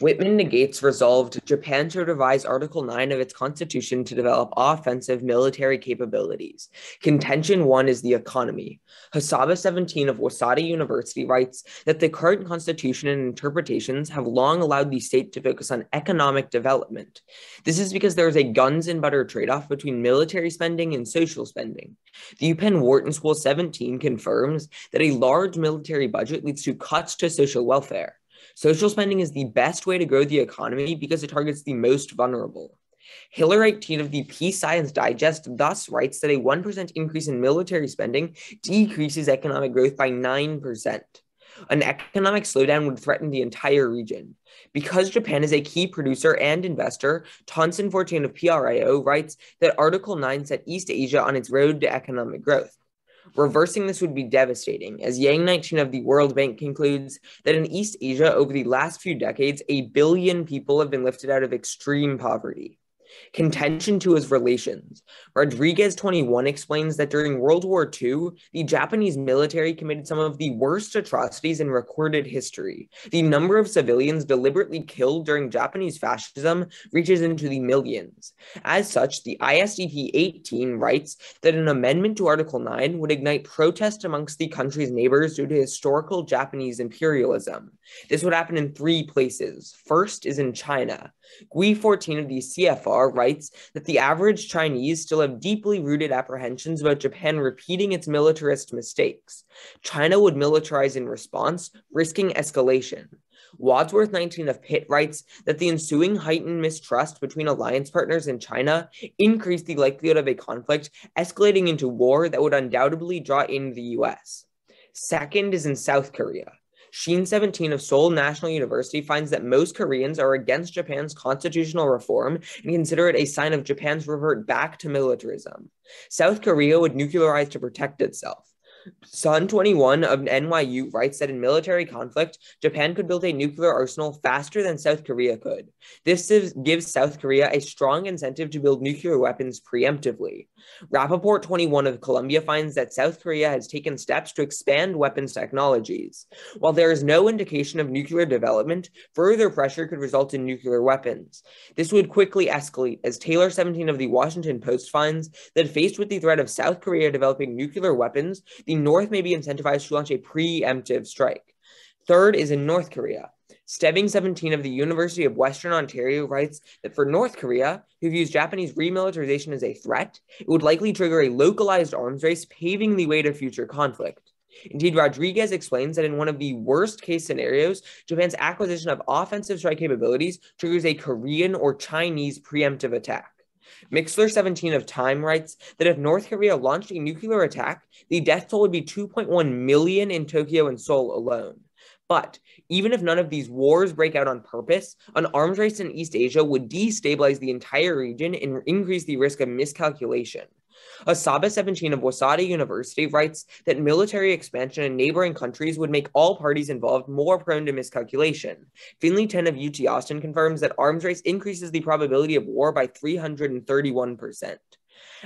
Whitman negates resolved Japan to revise Article 9 of its constitution to develop offensive military capabilities. Contention 1 is the economy. Hasaba 17 of Waseda University writes that the current constitution and interpretations have long allowed the state to focus on economic development. This is because there is a guns and butter trade off between military spending and social spending. The UPenn Wharton School 17 confirms that a large military budget leads to cuts to social welfare. Social spending is the best way to grow the economy because it targets the most vulnerable. Hiller 18 of the Peace Science Digest thus writes that a 1% increase in military spending decreases economic growth by 9%. An economic slowdown would threaten the entire region. Because Japan is a key producer and investor, Tønnesson 14 of PRIO writes that Article 9 set East Asia on its road to economic growth. Reversing this would be devastating, as Yang 19 of the World Bank concludes that in East Asia, over the last few decades, a billion people have been lifted out of extreme poverty. Contention two his relations. Rodriguez 21 explains that during World War II, the Japanese military committed some of the worst atrocities in recorded history. The number of civilians deliberately killed during Japanese fascism reaches into the millions. As such, the ISDP 18 writes that an amendment to Article 9 would ignite protest amongst the country's neighbors due to historical Japanese imperialism. This would happen in three places. First is in China. Gui 14 of the CFR writes that the average Chinese still have deeply rooted apprehensions about Japan repeating its militarist mistakes. China would militarize in response, risking escalation. Wadsworth 19 of Pitt writes that the ensuing heightened mistrust between alliance partners in China increased the likelihood of a conflict escalating into war that would undoubtedly draw in the US. Second is in South Korea. Sheen 17 of Seoul National University finds that most Koreans are against Japan's constitutional reform and consider it a sign of Japan's revert back to militarism. South Korea would nuclearize to protect itself. Sun 21 of NYU writes that in military conflict, Japan could build a nuclear arsenal faster than South Korea could. This gives South Korea a strong incentive to build nuclear weapons preemptively. Rappaport 21 of Columbia finds that South Korea has taken steps to expand weapons technologies. While there is no indication of nuclear development, further pressure could result in nuclear weapons. This would quickly escalate, as Taylor 17 of the Washington Post finds that faced with the threat of South Korea developing nuclear weapons, the North may be incentivized to launch a preemptive strike. Third is in North Korea. Stebbing 17 of the University of Western Ontario writes that for North Korea, who views Japanese remilitarization as a threat, it would likely trigger a localized arms race, paving the way to future conflict. Indeed, Rodriguez explains that in one of the worst case scenarios, Japan's acquisition of offensive strike capabilities triggers a Korean or Chinese preemptive attack. Mixler 17 of Time writes that if North Korea launched a nuclear attack, the death toll would be 2.1 million in Tokyo and Seoul alone. But even if none of these wars break out on purpose, an arms race in East Asia would destabilize the entire region and increase the risk of miscalculation. Hasaba 17 of Waseda University writes that military expansion in neighboring countries would make all parties involved more prone to miscalculation. Finley 10 of UT Austin confirms that arms race increases the probability of war by 331%.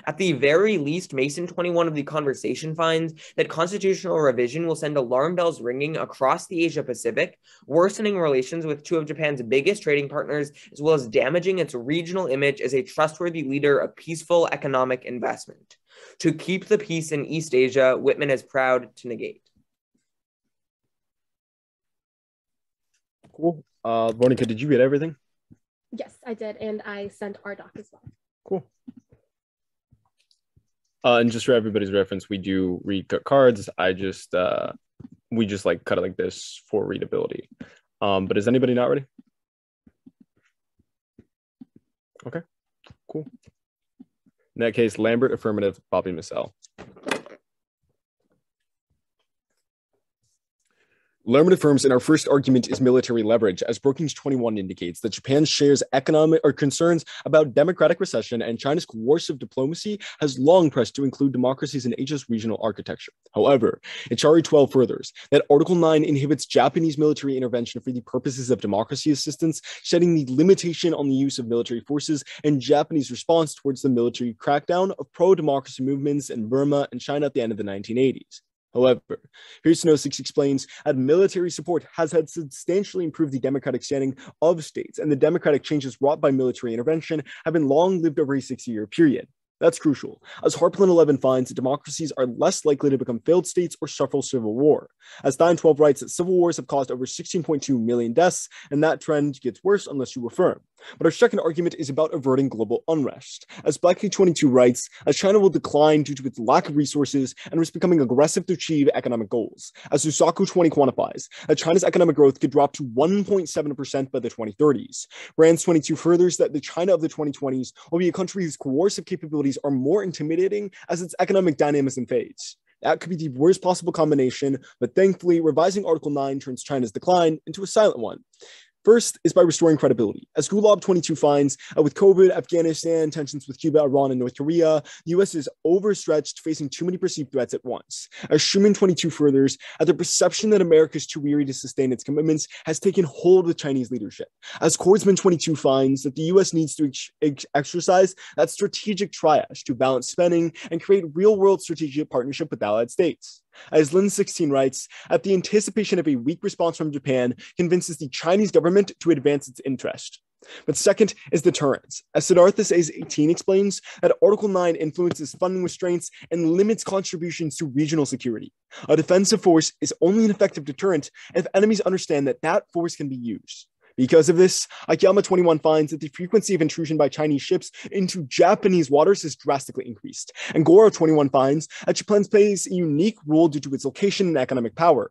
At the very least, Mason 21 of the conversation finds that constitutional revision will send alarm bells ringing across the Asia Pacific, worsening relations with two of Japan's biggest trading partners, as well as damaging its regional image as a trustworthy leader of peaceful economic investment. To keep the peace in East Asia, Whitman is proud to negate. Cool. Uh, Monica, did you get everything? Yes, I did. And I sent our doc as well. Cool. Uh, and just for everybody's reference, we do recut cards. I just uh, we just like cut it like this for readability. Um, but is anybody not ready? Okay, cool. In that case, Lambert affirmative, Bobby Missel. Lambert affirms in our first argument is military leverage, as Brookings 21 indicates that Japan shares economic or concerns about democratic recession and China's coercive diplomacy has long pressed to include democracies in Asia's regional architecture. However, Echari 12 furthers that Article 9 inhibits Japanese military intervention for the purposes of democracy assistance, setting the limitation on the use of military forces and Japanese response towards the military crackdown of pro-democracy movements in Burma and China at the end of the 1980s. However, Pearson 06 explains that military support has had substantially improved the democratic standing of states, and the democratic changes wrought by military intervention have been long lived over a 60 year period. That's crucial, as Halperin 11 finds that democracies are less likely to become failed states or suffer civil war. As Stein 12 writes that civil wars have caused over 16.2 million deaths, and that trend gets worse unless you affirm. But our second argument is about averting global unrest. As Beckley22 writes, as China will decline due to its lack of resources and risk becoming aggressive to achieve economic goals. As Susaku 20 quantifies, that China's economic growth could drop to 1.7% by the 2030s. Brands 22 furthers that the China of the 2020s will be a country whose coercive capabilities are more intimidating as its economic dynamism fades. That could be the worst possible combination, but thankfully, revising Article 9 turns China's decline into a silent one. First is by restoring credibility. As Gulab 22 finds, uh, with COVID, Afghanistan, tensions with Cuba, Iran, and North Korea, the US is overstretched, facing too many perceived threats at once. As Schuman 22 furthers, uh, the perception that America is too weary to sustain its commitments has taken hold with Chinese leadership. As Cordesman 22 finds, that the US needs to ex- ex- exercise that strategic triage to balance spending and create real world strategic partnership with allied states. As Lin 16 writes, at the anticipation of a weak response from Japan convinces the Chinese government to advance its interest. But second is deterrence. As Siddhartha Says 18 explains, that Article 9 influences funding restraints and limits contributions to regional security. A defensive force is only an effective deterrent if enemies understand that that force can be used. Because of this, Akiyama 21 finds that the frequency of intrusion by Chinese ships into Japanese waters has drastically increased. And Goro 21 finds that Japan plays a unique role due to its location and economic power.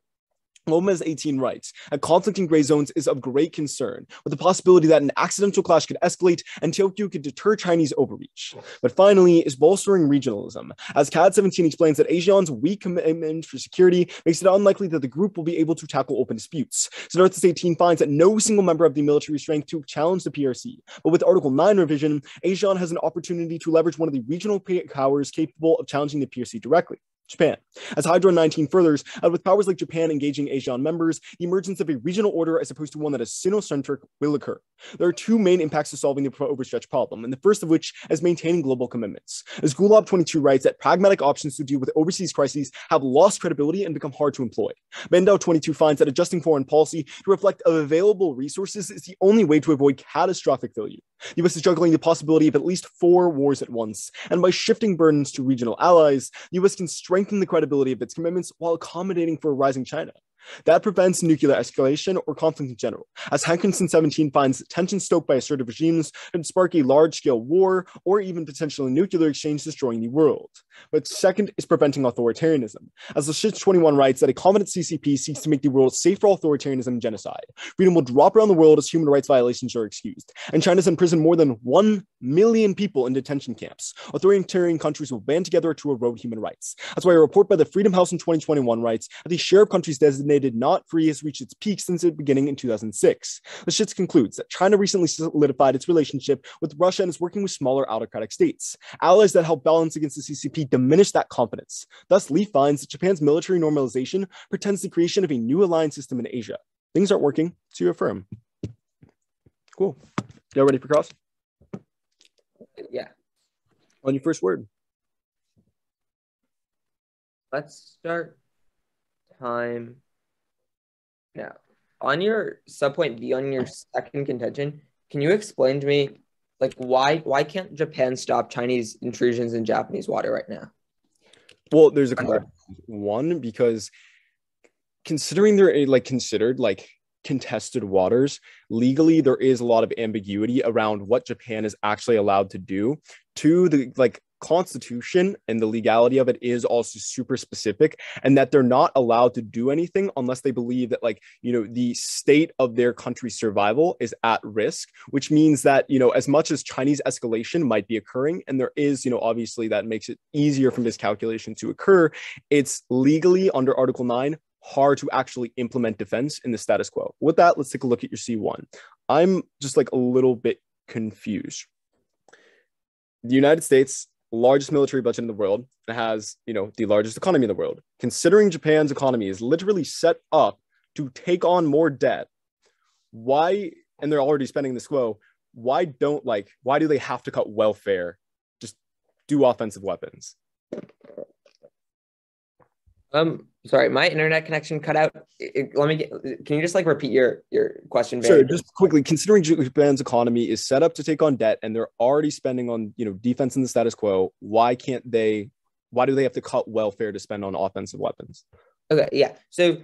Gomez 18 writes, a conflict in gray zones is of great concern, with the possibility that an accidental clash could escalate and Tokyo could deter Chinese overreach. But finally, is bolstering regionalism. As CAD 17 explains that ASEAN's weak commitment for security makes it unlikely that the group will be able to tackle open disputes. Siddhartha 18 finds that no single member of the military strength to challenge the PRC. But with Article 9 revision, ASEAN has an opportunity to leverage one of the regional powers capable of challenging the PRC directly. Japan. As Hydro 19 furthers, uh, with powers like Japan engaging ASEAN members, the emergence of a regional order as opposed to one that is Sinocentric will occur. There are two main impacts to solving the overstretch problem, and the first of which is maintaining global commitments. As Gulab 22 writes that pragmatic options to deal with overseas crises have lost credibility and become hard to employ. Mendao 22 finds that adjusting foreign policy to reflect available resources is the only way to avoid catastrophic failure. The US is juggling the possibility of at least four wars at once, and by shifting burdens to regional allies, the US can strengthen the credibility of its commitments while accommodating for a rising China. That prevents nuclear escalation or conflict in general, as Hankinson 17 finds tension stoked by assertive regimes can spark a large scale war or even potentially nuclear exchange destroying the world. But second is preventing authoritarianism, as Lashitz 21 writes that a competent CCP seeks to make the world safe for authoritarianism and genocide. Freedom will drop around the world as human rights violations are excused, and China's imprisoned more than 1 million people in detention camps. Authoritarian countries will band together to erode human rights. That's why a report by the Freedom House in 2021 writes that the share of countries designated designated not free has reached its peak since its beginning in 2006. The Lashitz concludes that China recently solidified its relationship with Russia and is working with smaller autocratic states. Allies that help balance against the CCP diminish that confidence. Thus, Lee finds that Japan's military normalization pretends the creation of a new alliance system in Asia. Things aren't working, so you affirm. Cool. Y'all ready for cross? Yeah. On your first word. Let's start time now. On your subpoint B on your second contention, can you explain to me like why why can't Japan stop Chinese intrusions in Japanese water right now? Well, there's a couple. One because considering they're eh, like considered like contested waters legally there is a lot of ambiguity around what japan is actually allowed to do to the like constitution and the legality of it is also super specific and that they're not allowed to do anything unless they believe that like you know the state of their country's survival is at risk which means that you know as much as chinese escalation might be occurring and there is you know obviously that makes it easier for miscalculation to occur it's legally under article 9 hard to actually implement defense in the status quo. With that let's take a look at your c1 i'm just like a little bit confused. The united states largest military budget in the world and has, you know, the largest economy in the world. Considering Japan's economy is literally set up to take on more debt, why and they're already spending this quo, why don't like why do they have to cut welfare? Just do offensive weapons. Um, sorry, my internet connection cut out. It- it- let me get. Can you just like repeat your your question? Sure. very- Just quickly, considering Japan's economy is set up to take on debt and they're already spending on you know defense and the status quo, why can't they? Why do they have to cut welfare to spend on offensive weapons? Okay, yeah. So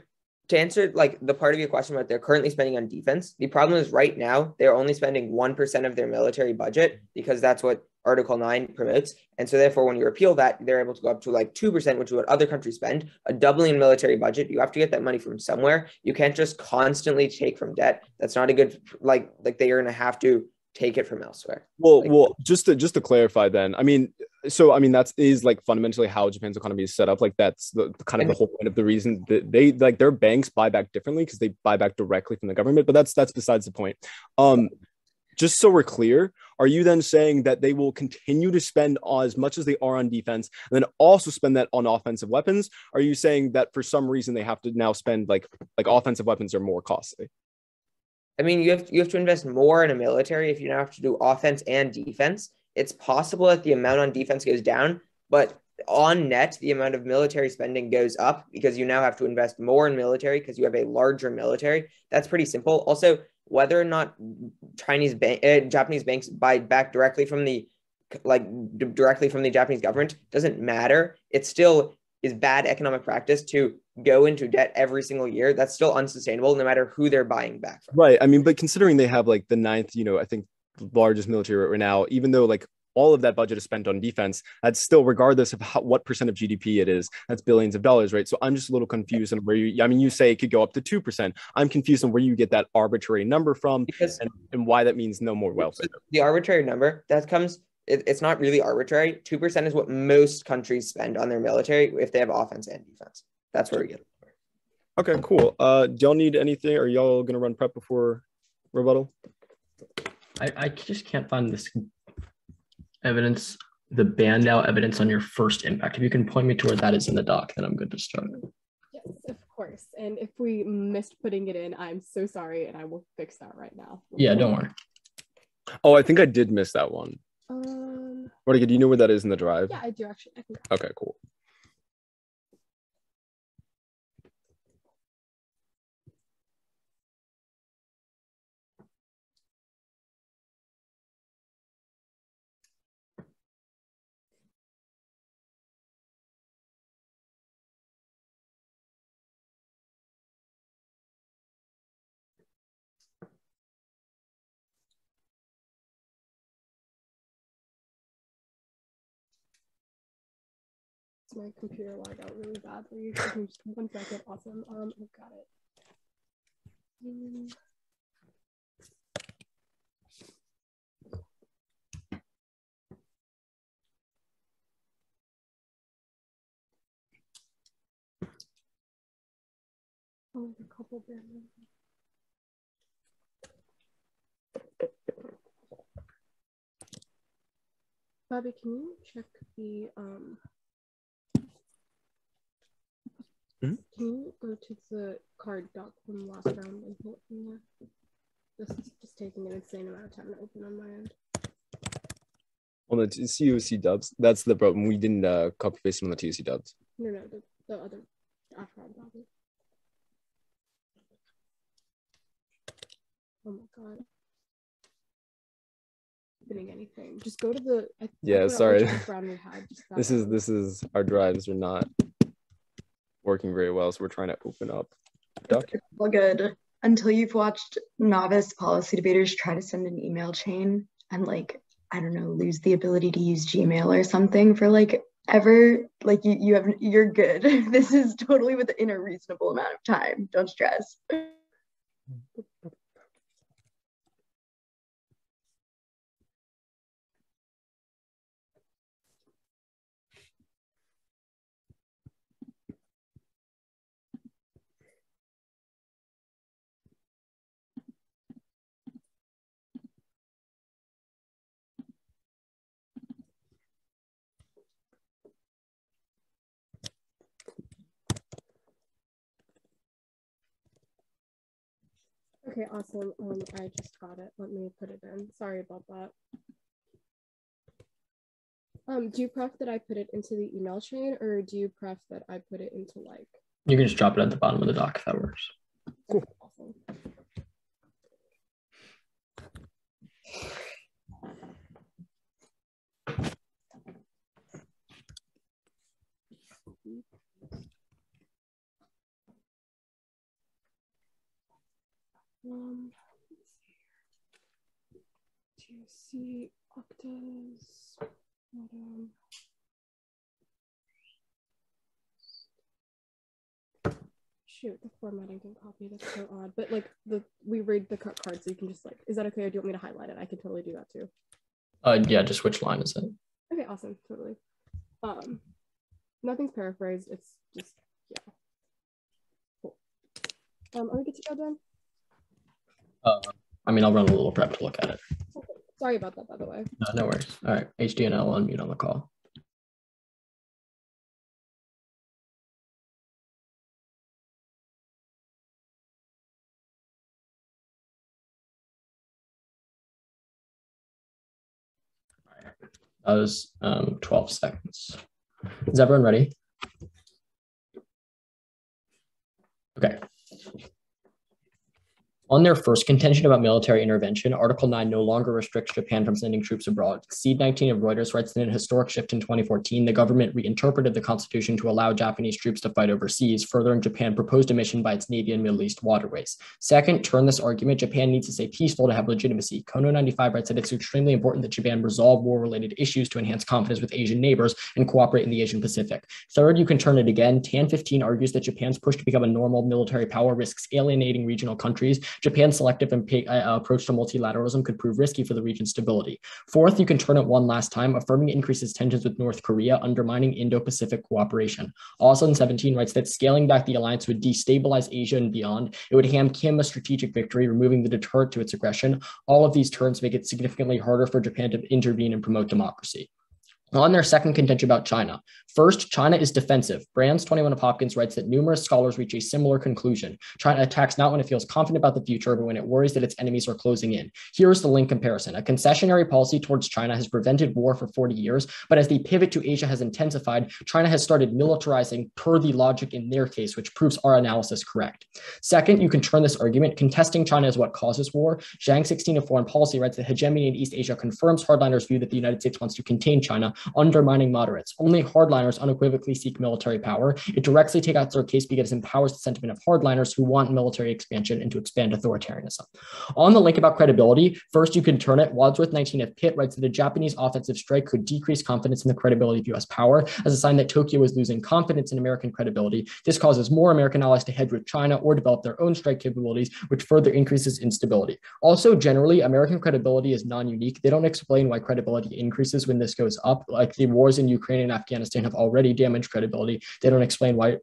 to answer like the part of your question about they're currently spending on defense, the problem is right now they're only spending one percent of their military budget because that's what Article Nine promotes, and so therefore when you repeal that, they're able to go up to like two percent, which is what other countries spend. A doubling in military budget, you have to get that money from somewhere. You can't just constantly take from debt. That's not a good like like they are gonna have to take it from elsewhere. Well, Like- well, just to just to clarify, then, I mean, so I mean that is is like fundamentally how Japan's economy is set up. Like that's the kind of the whole point of the reason that they like their banks buy back differently because they buy back directly from the government. But that's that's besides the point. Um, just so we're clear, are you then saying that they will continue to spend as much as they are on defense and then also spend that on offensive weapons? Are you saying that for some reason they have to now spend like like offensive weapons are more costly? I mean, you have you have to invest more in a military if you now have to do offense and defense. It's possible that the amount on defense goes down, but on net, the amount of military spending goes up because you now have to invest more in military because you have a larger military. That's pretty simple. Also, whether or not Chinese bank, uh, Japanese banks buy back directly from the like d- directly from the Japanese government doesn't matter. It still is bad economic practice to go into debt every single year. That's still unsustainable, no matter who they're buying back from. Right. I mean, but considering they have like the ninth, you know, I think largest military right now, even though like all of that budget is spent on defense, that's still regardless of how, what percent of GDP it is, that's billions of dollars, right? So I'm just a little confused on where you, I mean, you say it could go up to 2%. I'm confused on where you get that arbitrary number from Because and, and why that means no more welfare. the arbitrary number that comes it, it's not really arbitrary 2% is what most countries spend on their military if they have offense and defense that's where we get it. Okay, cool. Uh, do y'all need anything? Are y'all going to run prep before rebuttal? I, I just can't find this evidence, the banned out evidence on your first impact. If you can point me to where that is in the doc, then I'm good to start. Yes, of course. And if we missed putting it in, I'm so sorry, and I will fix that right now. Yeah, don't worry. Oh, I think I did miss that one. Um, Monica, do you know where that is in the drive? yeah, I do actually. I Okay, cool. My computer lagged out really badly. Just one second. Awesome. Um, I've got it. Oh, a couple band Bobby, can you check the um Mhm. Can you go to the card doc from last round and pull it from there? This is just taking an insane amount of time to open on my end. On the COC dubs, that's the problem. We didn't uh, copy paste it on the TOC dubs. No, no, the, the other after Bobby. Oh my god. Opening anything. Just go to the I- Yeah, sorry. which we had, just This is this is our drives are not working very well, so we're trying to open up. Doc. Well, good. Until you've watched novice policy debaters try to send an email chain and like, I don't know, lose the ability to use Gmail or something for like ever, like you, you have, you're good. this is totally within a reasonable amount of time. Don't stress. Okay, awesome. Um, I just got it. Let me put it in. Sorry about that. Um, do you pref that I put it into the email chain or do you pref that I put it into like You can just drop it at the bottom of the doc if that works. Cool. awesome. Um, here. Octas. Bottom. Shoot, the formatting can copy. That's so odd. But like the we read the cut card, so you can just like, is that okay? Or do you want me to highlight it? I can totally do that too. Uh, yeah, just which line is it? Okay, awesome, totally. Um, nothing's paraphrased. It's just yeah. Cool. Um, are we good to go then? Uh, I mean, I'll run a little prep to look at it. Sorry about that, by the way. No, no worries. All right, HDNL unmute on the call. That was um, 12 seconds. Is everyone ready? Okay. On their first contention about military intervention, Article 9 no longer restricts Japan from sending troops abroad. Seed 19 of Reuters writes that in a historic shift in 2014, the government reinterpreted the constitution to allow Japanese troops to fight overseas, furthering Japan proposed a mission by its Navy in Middle East waterways. Second, turn this argument, Japan needs to stay peaceful to have legitimacy. Kono 95 writes that it's extremely important that Japan resolve war-related issues to enhance confidence with Asian neighbors and cooperate in the Asian Pacific. Third, you can turn it again. TAN 15 argues that Japan's push to become a normal military power risks alienating regional countries Japan's selective uh, approach to multilateralism could prove risky for the region's stability. Fourth, you can turn it one last time, affirming increases tensions with North Korea, undermining Indo-Pacific cooperation. Also, 17 writes that scaling back the alliance would destabilize Asia and beyond. It would hand Kim a strategic victory, removing the deterrent to its aggression. All of these terms make it significantly harder for Japan to intervene and promote democracy. On their second contention about China, first, China is defensive. Brands 21 of Hopkins writes that numerous scholars reach a similar conclusion. China attacks not when it feels confident about the future, but when it worries that its enemies are closing in. Here is the link comparison. A concessionary policy towards China has prevented war for 40 years, but as the pivot to Asia has intensified, China has started militarizing per the logic in their case, which proves our analysis correct. Second, you can turn this argument. Contesting China is what causes war. Zhang 16 of Foreign Policy writes that hegemony in East Asia confirms hardliners' view that the United States wants to contain China, undermining moderates. Only hardliners unequivocally seek military power. It directly takes out their case because it empowers the sentiment of hardliners who want military expansion and to expand authoritarianism. On the link about credibility, first you can turn it. Wadsworth 19 of Pitt writes that a Japanese offensive strike could decrease confidence in the credibility of US power as a sign that Tokyo is losing confidence in American credibility. This causes more American allies to hedge with China or develop their own strike capabilities, which further increases instability. Also, generally, American credibility is non-unique. They don't explain why credibility increases when this goes up. Like the wars in Ukraine and Afghanistan have already damaged credibility. They don't explain why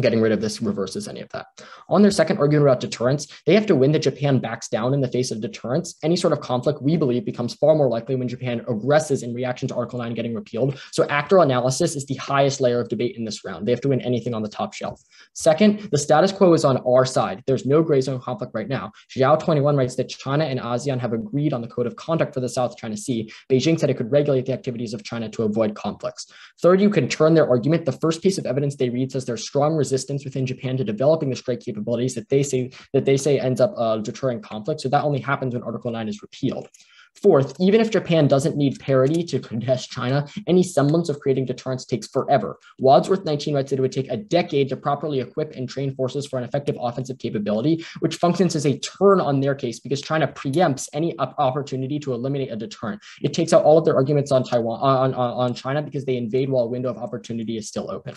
getting rid of this reverses any of that. On their second argument about deterrence, they have to win that Japan backs down in the face of deterrence. Any sort of conflict, we believe, becomes far more likely when Japan aggresses in reaction to Article 9 getting repealed. So actor analysis is the highest layer of debate in this round. They have to win anything on the top shelf. Second, the status quo is on our side. There's no gray zone conflict right now. Xiao 21 writes that China and ASEAN have agreed on the code of conduct for the South China Sea. Beijing said it could regulate the activities of China to avoid conflicts. Third, you can turn their argument. The first piece of evidence they read says there's strong resistance within Japan to developing the strike capabilities that they say that they say ends up uh, deterring conflict. So that only happens when Article 9 is repealed. Fourth, even if Japan doesn't need parity to contest China, any semblance of creating deterrence takes forever. Wadsworth 19 writes that it would take a decade to properly equip and train forces for an effective offensive capability, which functions as a turn on their case because China preempts any opportunity to eliminate a deterrent. It takes out all of their arguments on Taiwan on, on, on China because they invade while a window of opportunity is still open.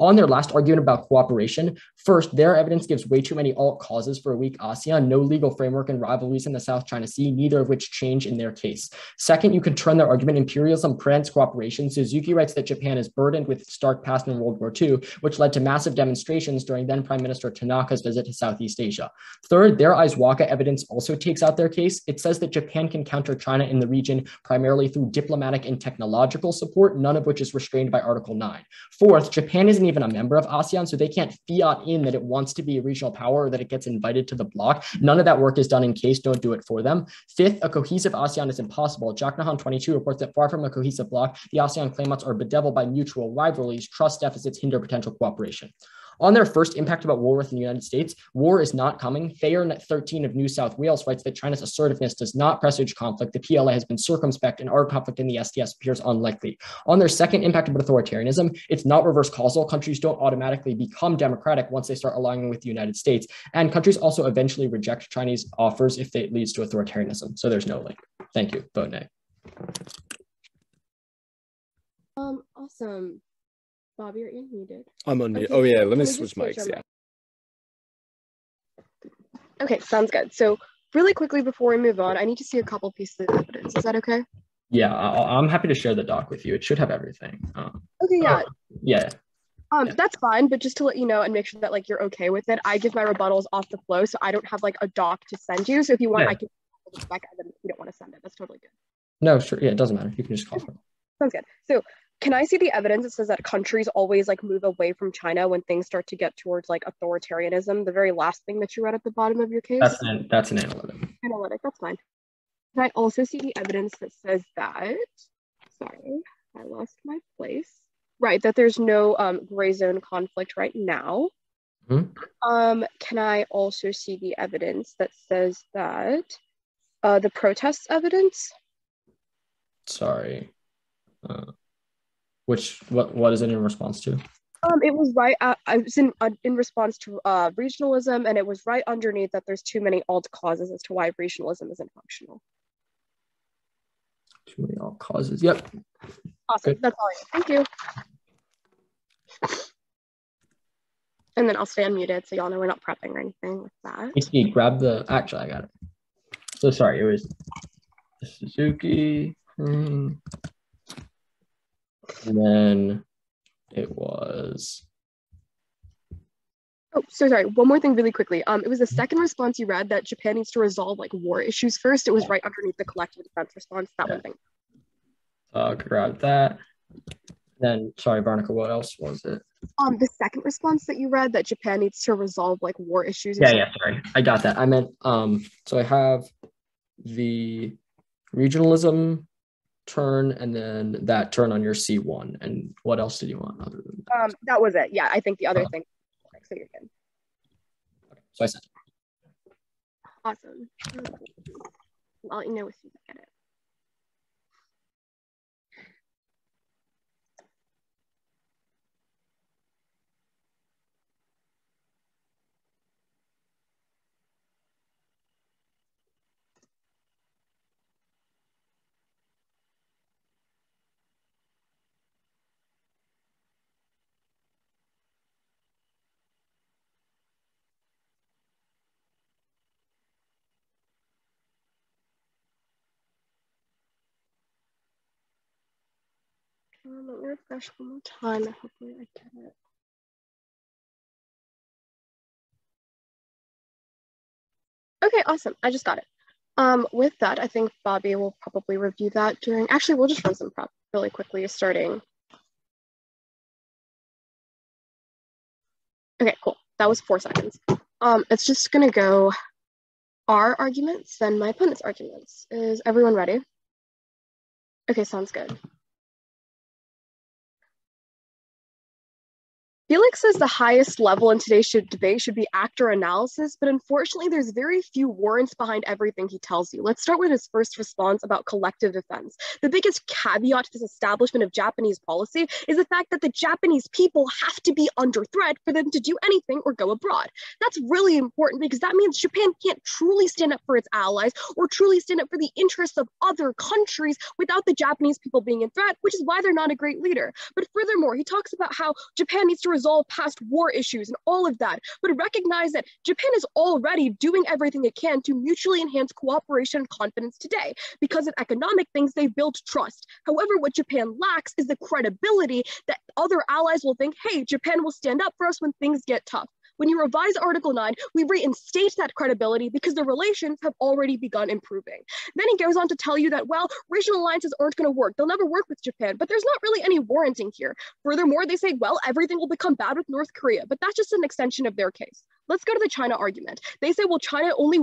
On their last argument about cooperation, first, their evidence gives way too many alt causes for a weak ASEAN, no legal framework and rivalries in the South China Sea, neither of which change in their case. Second, you can turn their argument imperialism prevents cooperation. Suzuki writes that Japan is burdened with stark past in World War II, which led to massive demonstrations during then Prime Minister Tanaka's visit to Southeast Asia. Third, their Aizuwaka evidence also takes out their case. It says that Japan can counter China in the region primarily through diplomatic and technological support, none of which is restrained by Article 9. Fourth, Japan isn't even a member of ASEAN, so they can't fiat in that it wants to be a regional power or that it gets invited to the bloc. None of that work is done in case, don't do it for them. Fifth, a cohesive ASEAN is impossible. Jack Nahan 22 reports that far from a cohesive bloc, the ASEAN claimants are bedeviled by mutual rivalries, trust deficits hinder potential cooperation. On their first impact about war within the United States, war is not coming. Thayer 13 of New South Wales writes that China's assertiveness does not presage conflict. The PLA has been circumspect and armed conflict in the STS appears unlikely. On their second impact about authoritarianism, it's not reverse causal. Countries don't automatically become democratic once they start aligning with the United States. And countries also eventually reject Chinese offers if it leads to authoritarianism. So there's no link. Thank you. Vote nay. Um, awesome. Bobby, you're unmuted. I'm unmuted. Okay, Oh yeah, let me let me just switch switch mics. Yeah. Okay, sounds good. So really quickly before we move on, I need to see a couple pieces of evidence. Is that okay? Yeah, I- I'm happy to share the doc with you. It should have everything. Um, Okay, yeah. yeah. Um, Yeah. that's fine, but just to let you know and make sure that like you're okay with it, I give my rebuttals off the flow, so I don't have like a doc to send you. So if you want, Yeah. I can back evidence if you don't want to send it. That's totally good. No, sure. Yeah, it doesn't matter. You can just call for it. Sounds good. So can I see the evidence that says that countries always like move away from China when things start to get towards like authoritarianism? The very last thing that you read at the bottom of your case? That's an that's an analytic. analytic, that's fine. Can I also see the evidence that says that, sorry, I lost my place. Right, that there's no um, gray zone conflict right now. Mhm. Um, can I also see the evidence that says that uh, the protests evidence? Sorry. Uh, which what what is it in response to? Um, it was right. Uh, I was in uh, in response to uh, regionalism, and it was right underneath that there's too many alt causes as to why regionalism isn't functional. Too many all causes. Yep. Awesome. Good. That's all. Thank you. And then I'll stay unmuted so y'all know we're not prepping or anything with that. HT, grab the. Actually, I got it. So sorry. It was Suzuki thing, and then it was. Oh, so sorry. One more thing, really quickly. Um, it was the second response you read that Japan needs to resolve like war issues first. It was right underneath the collective defense response. That Yeah. one thing. Uh, grab that. Then sorry, Barnacle. What else was it? Um, the second response that you read that Japan needs to resolve like war issues. Yeah, yeah. Sorry, I got that. I meant um. So I have the regionalism turn, and then that turn on your C one. And what else did you want other than that? Um, that was it. Yeah, I think the other Oh. thing. So you're good. So I said. Awesome. I'll let you know as soon as I get it. Um, let me refresh one more time hopefully I get it. Okay, awesome. I just got it. Um, with that, I think Bobby will probably review that during, actually, we'll just run some prep really quickly starting. Okay, cool. That was four seconds. Um, it's just gonna go our arguments, then my opponent's arguments. Is everyone ready? Okay, sounds good. Felix says the highest level in today's should debate should be actor analysis, but unfortunately, there's very few warrants behind everything he tells you. Let's start with his first response about collective defense. The biggest caveat to this establishment of Japanese policy is the fact that the Japanese people have to be under threat for them to do anything or go abroad. That's really important because that means Japan can't truly stand up for its allies or truly stand up for the interests of other countries without the Japanese people being in threat, which is why they're not a great leader. But furthermore, he talks about how Japan needs to resolve past war issues and all of that, but recognize that Japan is already doing everything it can to mutually enhance cooperation and confidence today. Because of economic things, they've built trust. However, what Japan lacks is the credibility that other allies will think, hey, Japan will stand up for us when things get tough. When you revise Article 9, we reinstate that credibility because the relations have already begun improving. Then he goes on to tell you that, well, regional alliances aren't going to work. They'll never work with Japan, but there's not really any warranting here. Furthermore, they say, well, everything will become bad with North Korea, but that's just an extension of their case. Let's go to the China argument. They say, well, China only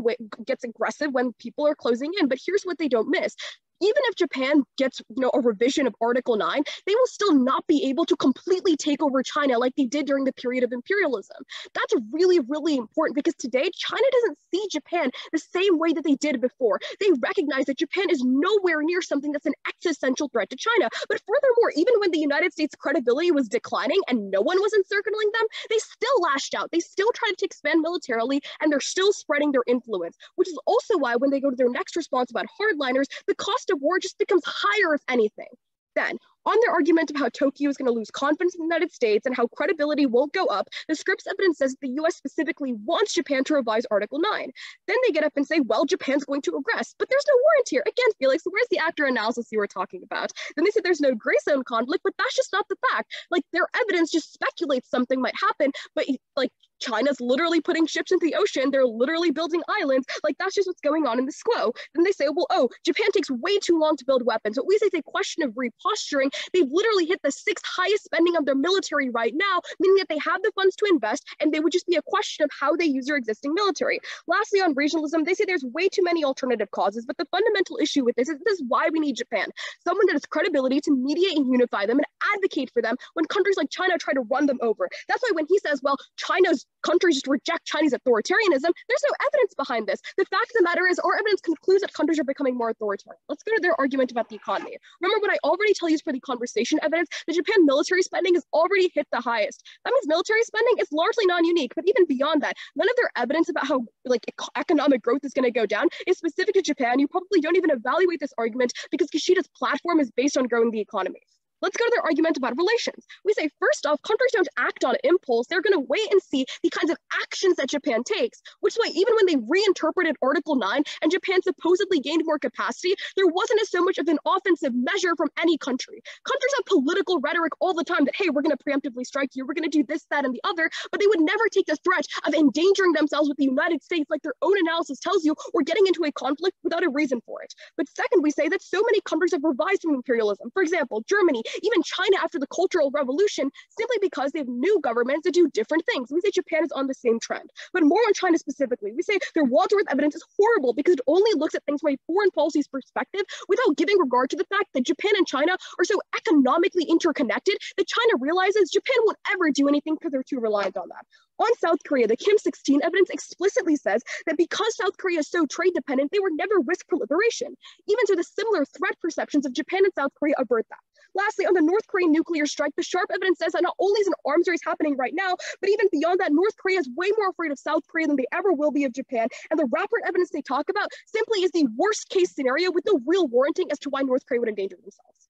gets aggressive when people are closing in, but here's what they don't miss even if Japan gets you know a revision of Article 9, they will still not be able to completely take over China like they did during the period of imperialism. That's really, really important because today China doesn't see Japan the same way that they did before. They recognize that Japan is nowhere near something that's an existential threat to China. But furthermore, even when the United States' credibility was declining and no one was encircling them, they still lashed out. They still tried to expand militarily and they're still spreading their influence, which is also why when they go to their next response about hardliners, the cost cost of war just becomes higher, if anything. Then, on their argument of how Tokyo is going to lose confidence in the United States and how credibility won't go up, the script's evidence says the US specifically wants Japan to revise Article 9. Then they get up and say, well, Japan's going to aggress. But there's no warrant here. Again, Felix, where's the actor analysis you were talking about? Then they said there's no gray zone conflict, but that's just not the fact. Like, their evidence just speculates something might happen, but like China's literally putting ships into the ocean. They're literally building islands. Like that's just what's going on in the squo. Then they say, well, oh, Japan takes way too long to build weapons. What we say is a question of reposturing. They've literally hit the sixth highest spending of their military right now, meaning that they have the funds to invest, and they would just be a question of how they use their existing military. Lastly, on regionalism, they say there's way too many alternative causes, but the fundamental issue with this is this is why we need Japan. Someone that has credibility to mediate and unify them and advocate for them when countries like China try to run them over. That's why when he says, well, China's countries just reject Chinese authoritarianism, there's no evidence behind this. The fact of the matter is, our evidence concludes that countries are becoming more authoritarian. Let's go to their argument about the economy. Remember what I already tell you for the conversation evidence, the Japan military spending has already hit the highest. That means military spending is largely non-unique, but even beyond that, none of their evidence about how like economic growth is going to go down is specific to Japan. You probably don't even evaluate this argument because Kishida's platform is based on growing the economy. Let's go to their argument about relations. We say, first off, countries don't act on impulse. They're going to wait and see the kinds of actions that Japan takes, which is why even when they reinterpreted Article 9 and Japan supposedly gained more capacity, there wasn't as so much of an offensive measure from any country. Countries have political rhetoric all the time that, hey, we're going to preemptively strike you, we're going to do this, that, and the other, but they would never take the threat of endangering themselves with the United States, like their own analysis tells you, or getting into a conflict without a reason for it. But second, we say that so many countries have revised from imperialism. For example, Germany, even China after the Cultural Revolution, simply because they have new governments that do different things. We say Japan is on the same trend. But more on China specifically, we say their Wadsworth evidence is horrible because it only looks at things from a foreign policy's perspective without giving regard to the fact that Japan and China are so economically interconnected that China realizes Japan won't ever do anything because they're too reliant on that. On South Korea, the Kim 16 evidence explicitly says that because South Korea is so trade dependent, they were never risk proliferation. Even so, the similar threat perceptions of Japan and South Korea avert that. Lastly, on the North Korean nuclear strike, the sharp evidence says that not only is an arms race happening right now, but even beyond that, North Korea is way more afraid of South Korea than they ever will be of Japan. And the rapid evidence they talk about simply is the worst case scenario with no real warranting as to why North Korea would endanger themselves.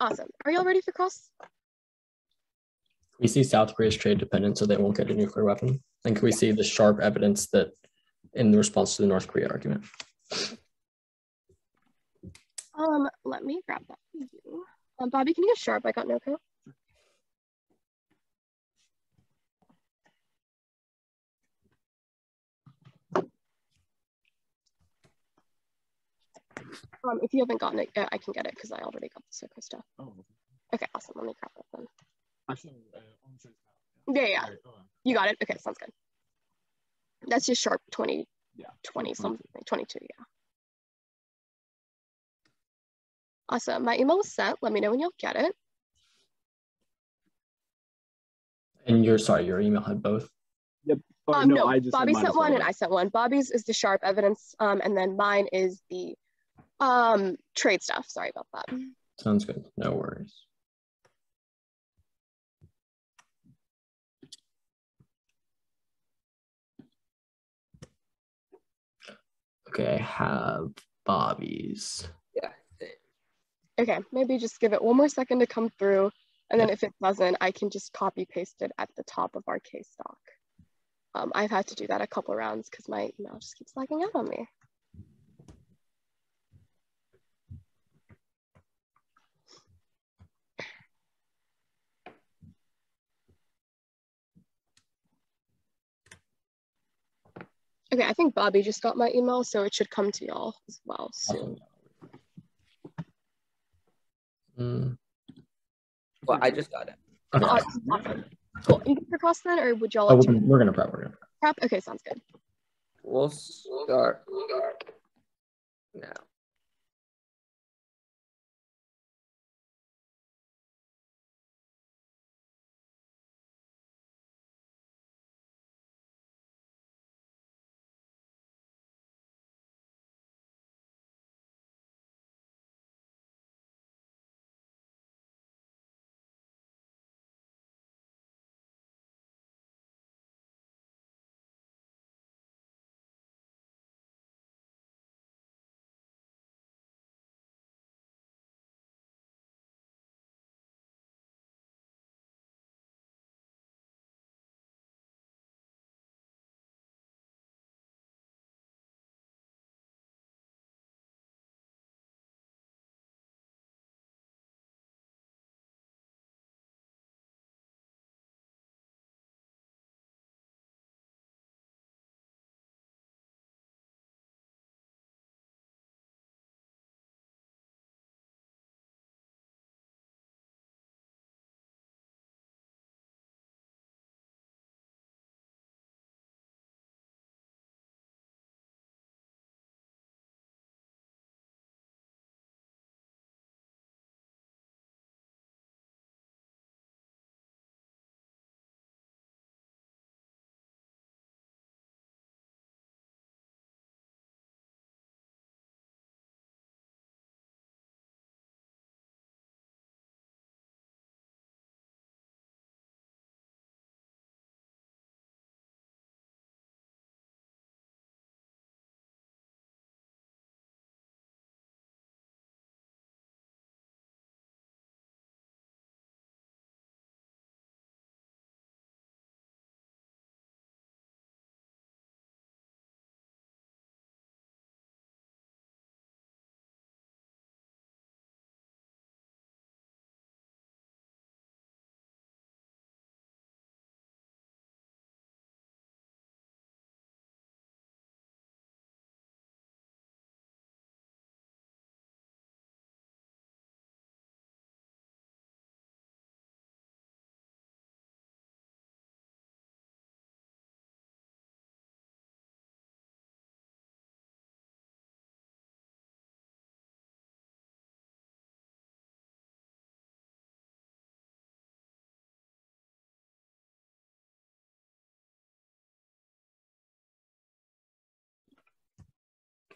Awesome. Are y'all ready for cross? We see South Korea's trade dependent, so they won't get a nuclear weapon. And can we see the sharp evidence that in response to the North Korea argument? Um, let me grab that for you. Um, Bobby, can you get sharp? I got no coat. Um, if you haven't gotten it yet, I can get it because I already got the SOCO stuff. Oh. Okay, awesome. Let me grab that then. Actually, uh, yeah, yeah. You got it? Okay, sounds good. That's just sharp 20, yeah. 20 something, 22, yeah. Awesome. My email was sent. Let me know when you'll get it. And you're sorry, your email had both? Yep. Oh, um, no, no Bobby sent one and I sent one. Bobby's is the sharp evidence, um, and then mine is the um, trade stuff. Sorry about that. Sounds good. No worries. Okay, I have Bobby's okay, maybe just give it one more second to come through. And then if it doesn't, I can just copy paste it at the top of our case doc. Um, I've had to do that a couple rounds because my email just keeps lagging out on me. Okay, I think Bobby just got my email, so it should come to y'all as well soon. Awesome. Mm, Well, I just got it. okay. Uh, awesome. Cool. You can across then, or would y'all Oh, like we're, gonna- we're gonna prep. We're gonna prep. prep? Okay, sounds good. We'll start now.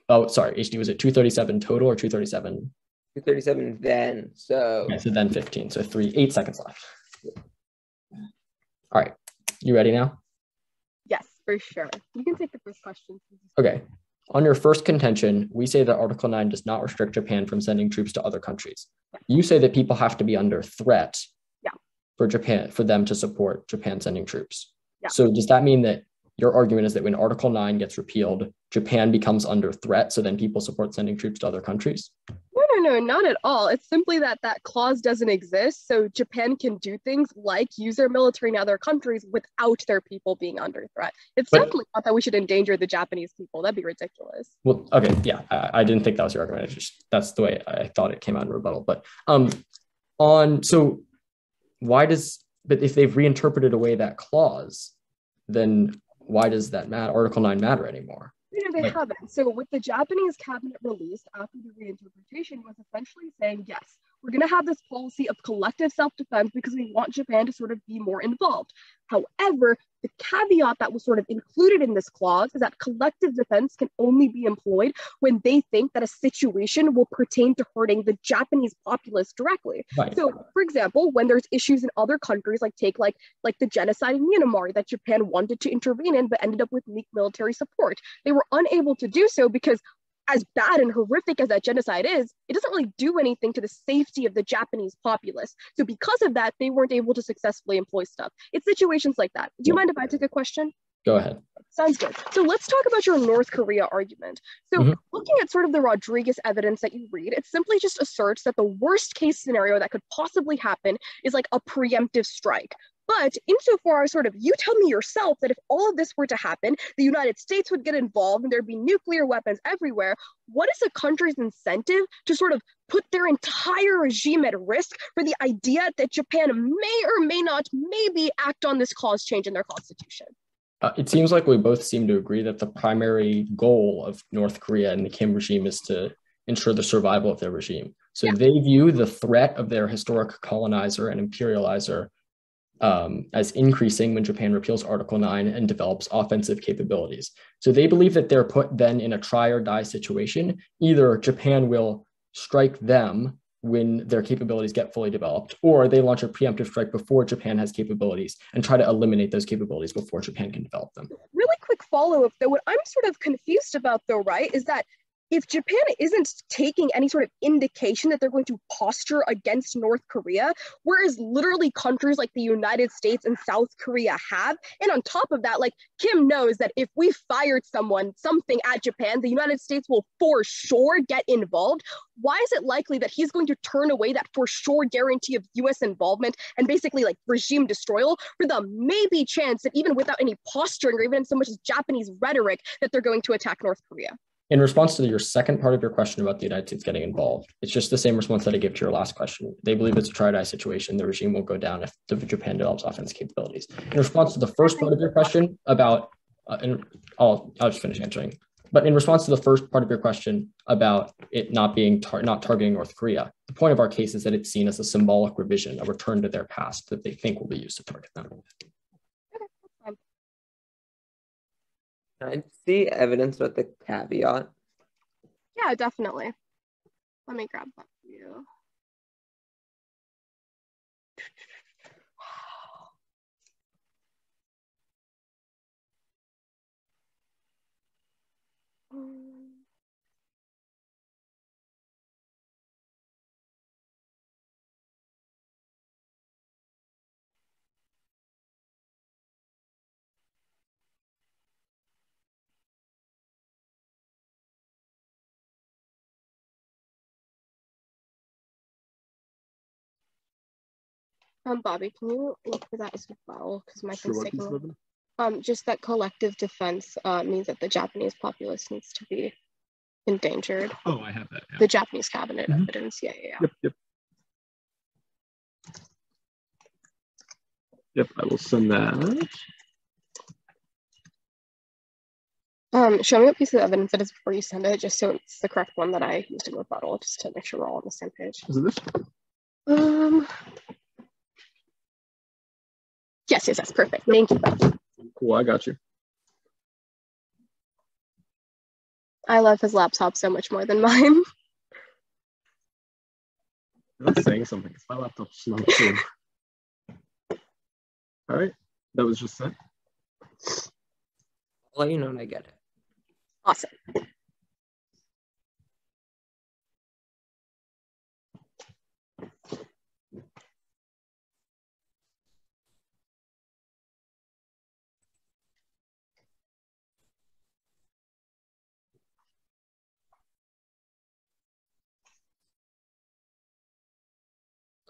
Oh, sorry. HD was it 237 total or 237? 237 then. So Okay, so then 15. So three, eight seconds left. All right. You ready now? Yes, for sure. You can take the first question. Okay. On your first contention, we say that Article 9 does not restrict Japan from sending troops to other countries. You say that people have to be under threat Yeah. for Japan for them to support Japan sending troops. Yeah. So does that mean that your argument is that when Article 9 gets repealed, Japan becomes under threat, so then people support sending troops to other countries? No, no, no, not at all. It's simply that that clause doesn't exist. So Japan can do things like use their military in other countries without their people being under threat. It's But- definitely not that we should endanger the Japanese people. That'd be ridiculous. Well, okay, yeah, I, I didn't think that was your argument. It's just that's the way I thought it came out in rebuttal. But um, on so why does but if they've reinterpreted away that clause, then why does that matter? Article nine matter anymore? You know, they Like- haven't. So what the Japanese cabinet released after the reinterpretation was essentially saying, yes, we're going to have this policy of collective self-defense because we want Japan to sort of be more involved. However, the caveat that was sort of included in this clause is that collective defense can only be employed when they think that a situation will pertain to hurting the Japanese populace directly. Right. So, for example, when there's issues in other countries, like take like like the genocide in Myanmar that Japan wanted to intervene in, but ended up with weak military support, they were unable to do so because, as bad and horrific as that genocide is, it doesn't really do anything to the safety of the Japanese populace. So, because of that, they weren't able to successfully employ stuff. It's situations like that. Do you mind if I take a question? Go ahead. Sounds good. So let's talk about your North Korea argument. So, Mhm. looking at sort of the Rodriguez evidence that you read, it simply just asserts that the worst case scenario that could possibly happen is like a preemptive strike. But insofar as sort of you tell me yourself that if all of this were to happen, the United States would get involved and there'd be nuclear weapons everywhere, what is a country's incentive to sort of put their entire regime at risk for the idea that Japan may or may not maybe act on this clause change in their constitution? Uh, it seems like we both seem to agree that the primary goal of North Korea and the Kim regime is to ensure the survival of their regime. So yeah. they view the threat of their historic colonizer and imperializer um, as increasing when Japan repeals Article 9 and develops offensive capabilities. So they believe that they're put then in a try or die situation. Either Japan will strike them when their capabilities get fully developed, or they launch a preemptive strike before Japan has capabilities and try to eliminate those capabilities before Japan can develop them. Really quick follow up though, what I'm sort of confused about though, right, is that if Japan isn't taking any sort of indication that they're going to posture against North Korea, whereas literally countries like the United States and South Korea have, and on top of that, like Kim knows that if we fired someone, something at Japan, the United States will for sure get involved. Why is it likely that he's going to turn away that for sure guarantee of US involvement and basically like regime destroyal for the maybe chance that even without any posturing or even so much as Japanese rhetoric that they're going to attack North Korea? In response to your second part of your question about the United States getting involved, it's just the same response that I gave to your last question. They believe it's a try die situation. The regime will go down if Japan develops offense capabilities. In response to the first part of your question about, uh, and I'll, I'll just finish answering. But in response to the first part of your question about it not being tar- not targeting North Korea, the point of our case is that it's seen as a symbolic revision, a return to their past that they think will be used to target them. Can I see evidence with the caveat? Yeah, definitely. Let me grab that for you. um, Um, Bobby, can you look for that as well? Because my sure, taking. Um, just that collective defense uh, means that the Japanese populace needs to be endangered. Oh, I have that. Yeah. The Japanese cabinet mm-hmm. evidence. Yeah, yeah, yeah. Yep, yep. Yep, I will send that. Um, show me what piece of evidence it is before you send it, just so it's the correct one that I used in rebuttal, just to make sure we're all on the same page. Is it this? Um, Yes, yes, yes. Perfect. Thank you. Cool. I got you. I love his laptop so much more than mine. That's saying something. It's my laptop's slow too. All right. That was just sent. I'll let you know when I get it. Awesome.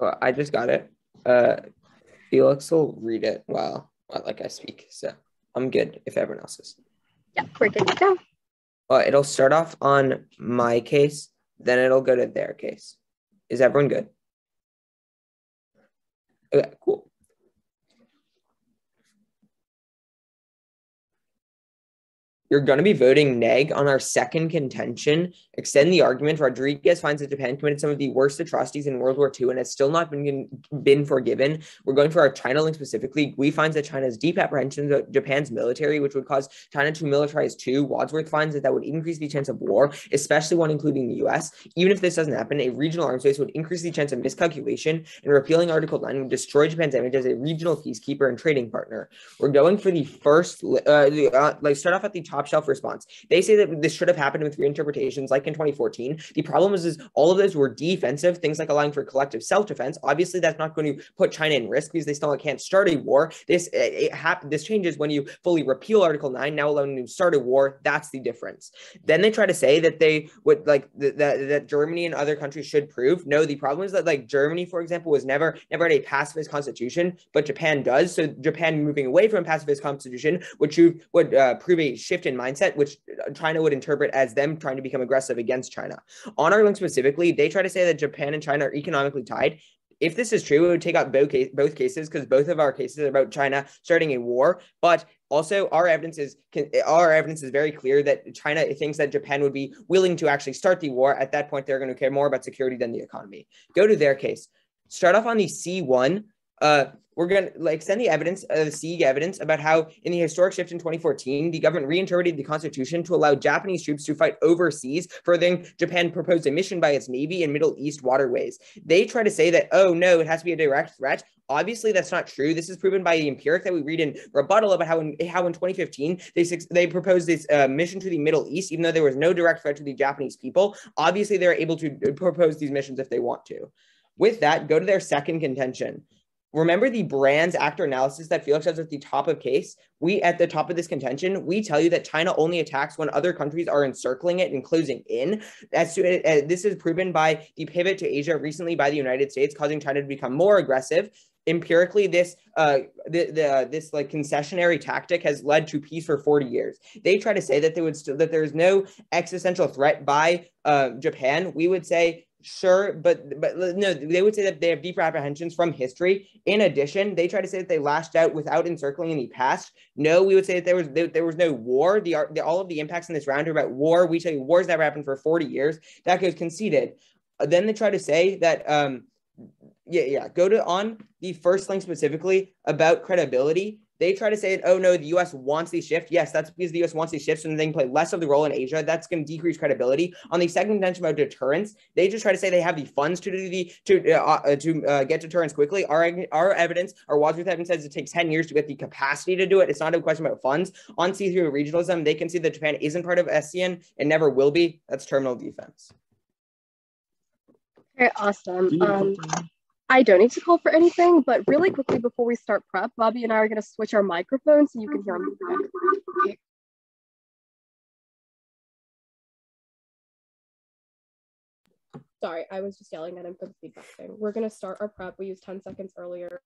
Oh, I just got it. Uh, Felix will read it while, while like I speak. So I'm good if everyone else is. Yeah, we're good to go. Well, it'll start off on my case, then it'll go to their case. Is everyone good? Okay, cool. You're going to be voting neg on our second contention. Extend the argument. Rodriguez finds that Japan committed some of the worst atrocities in World War II and has still not been, been forgiven. We're going for our China link specifically. We finds that China's deep apprehensions of Japan's military, which would cause China to militarize too. Wadsworth finds that that would increase the chance of war, especially one including the US. Even if this doesn't happen, a regional arms race would increase the chance of miscalculation, and repealing Article 9 would destroy Japan's image as a regional peacekeeper and trading partner. We're going for the first, uh, the, uh, like, start off at the top top shelf response. They say that this should have happened with reinterpretations like in 2014. The problem is, is all of those were defensive, things like allowing for collective self-defense. Obviously, that's not going to put China in risk because they still can't start a war. This it, it this changes when you fully repeal Article 9, now allowing them to start a war. That's the difference. Then they try to say that they would like that, that Germany and other countries should prove. No, the problem is that like Germany, for example, was never never had a pacifist constitution, but Japan does. So Japan moving away from a pacifist constitution, which would uh, prove a shift in mindset, which uh, China would interpret as them trying to become aggressive against China. On our link specifically, they try to say that Japan and China are economically tied if this is true, it would take out both, case, both cases because both of our cases are about China starting a war. But also, our evidence is our evidence is very clear that China thinks that Japan would be willing to actually start the war. At that point, they're going to care more about security than the economy. Go to their case. Start off on the C one. Uh, we're going to like send the evidence, uh, the Sieg evidence about how in the historic shift in 2014, the government reinterpreted the constitution to allow Japanese troops to fight overseas. Further, Japan proposed a mission by its navy in Middle East waterways. They try to say that, oh no, it has to be a direct threat. Obviously, that's not true. This is proven by the empiric that we read in rebuttal about how in how in 2015 they they proposed this uh, mission to the Middle East, even though there was no direct threat to the Japanese people. Obviously, they're able to uh, propose these missions if they want to. With that, go to their second contention. Remember the brands actor analysis that Felix has at the top of case? We, at the top of this contention, we tell you that China only attacks when other countries are encircling it and closing in. As to, uh, this is proven by the pivot to Asia recently by the United States, causing China to become more aggressive. Empirically, this uh, the, the this like concessionary tactic has led to peace for 40 years. They try to say that there would st- that there's no existential threat by uh, Japan. We would say Sure, but but no, they would say that they have deeper apprehensions from history. In addition, they try to say that they lashed out without encircling in the past. No, we would say that there was there, there was no war. The, the all of the impacts in this round are about war. We say wars never happened for forty years. That goes conceded. Then they try to say that um, yeah yeah go to on the first link specifically about credibility they try to say, oh no, the US wants these shift. Yes, that's because the US wants these shifts and they can play less of the role in Asia. That's going to decrease credibility. On the second contention about deterrence, they just try to say they have the funds to do the to uh, uh, to uh, get deterrence quickly. Our our evidence, our Wadsworth evidence says it takes 10 years to get the capacity to do it. It's not a question about funds. On C3 regionalism, they can see that Japan isn't part of ASEAN and never will be. That's terminal defense. Okay, awesome. Um, I don't need to call for anything, but really quickly before we start prep, Bobby and I are going to switch our microphones so you can hear me. Sorry, I was just yelling at him for the feedback thing. We're going to start our prep. We used 10 seconds earlier.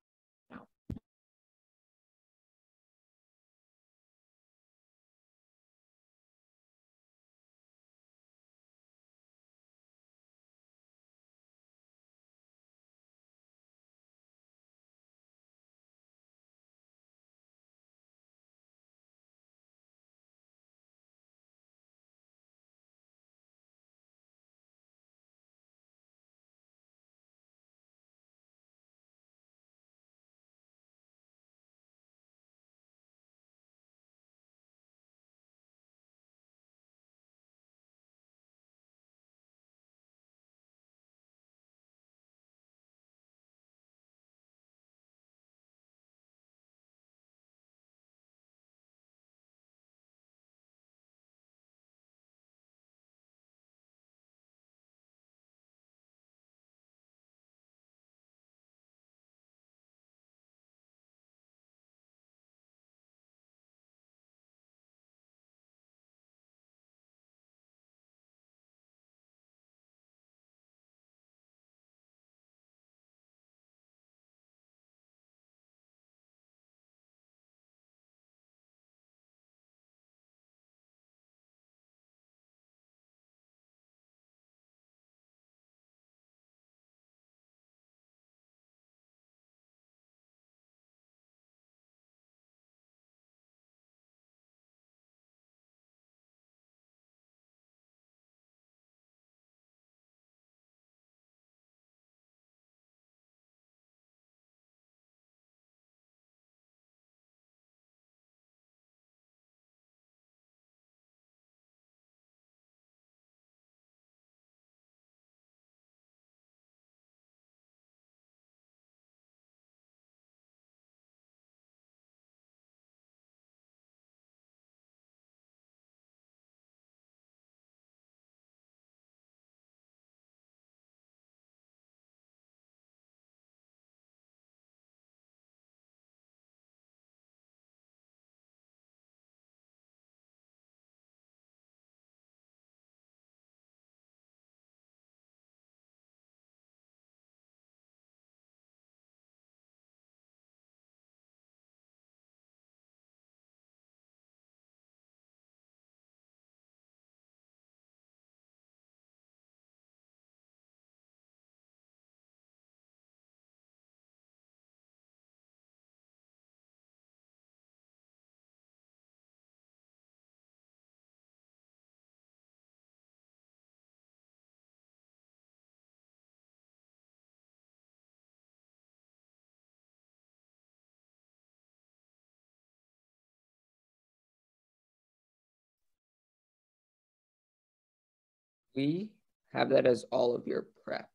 We have that as all of your prep.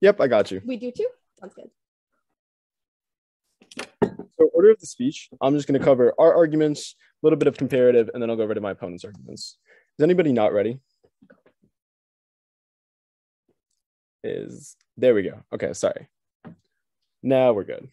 Yep, I got you. We do too? Sounds good. So, order of the speech, I'm just going to cover our arguments, a little bit of comparative, and then I'll go over to my opponent's arguments. Is anybody not ready? Is there we go. Okay, sorry. Now we're good.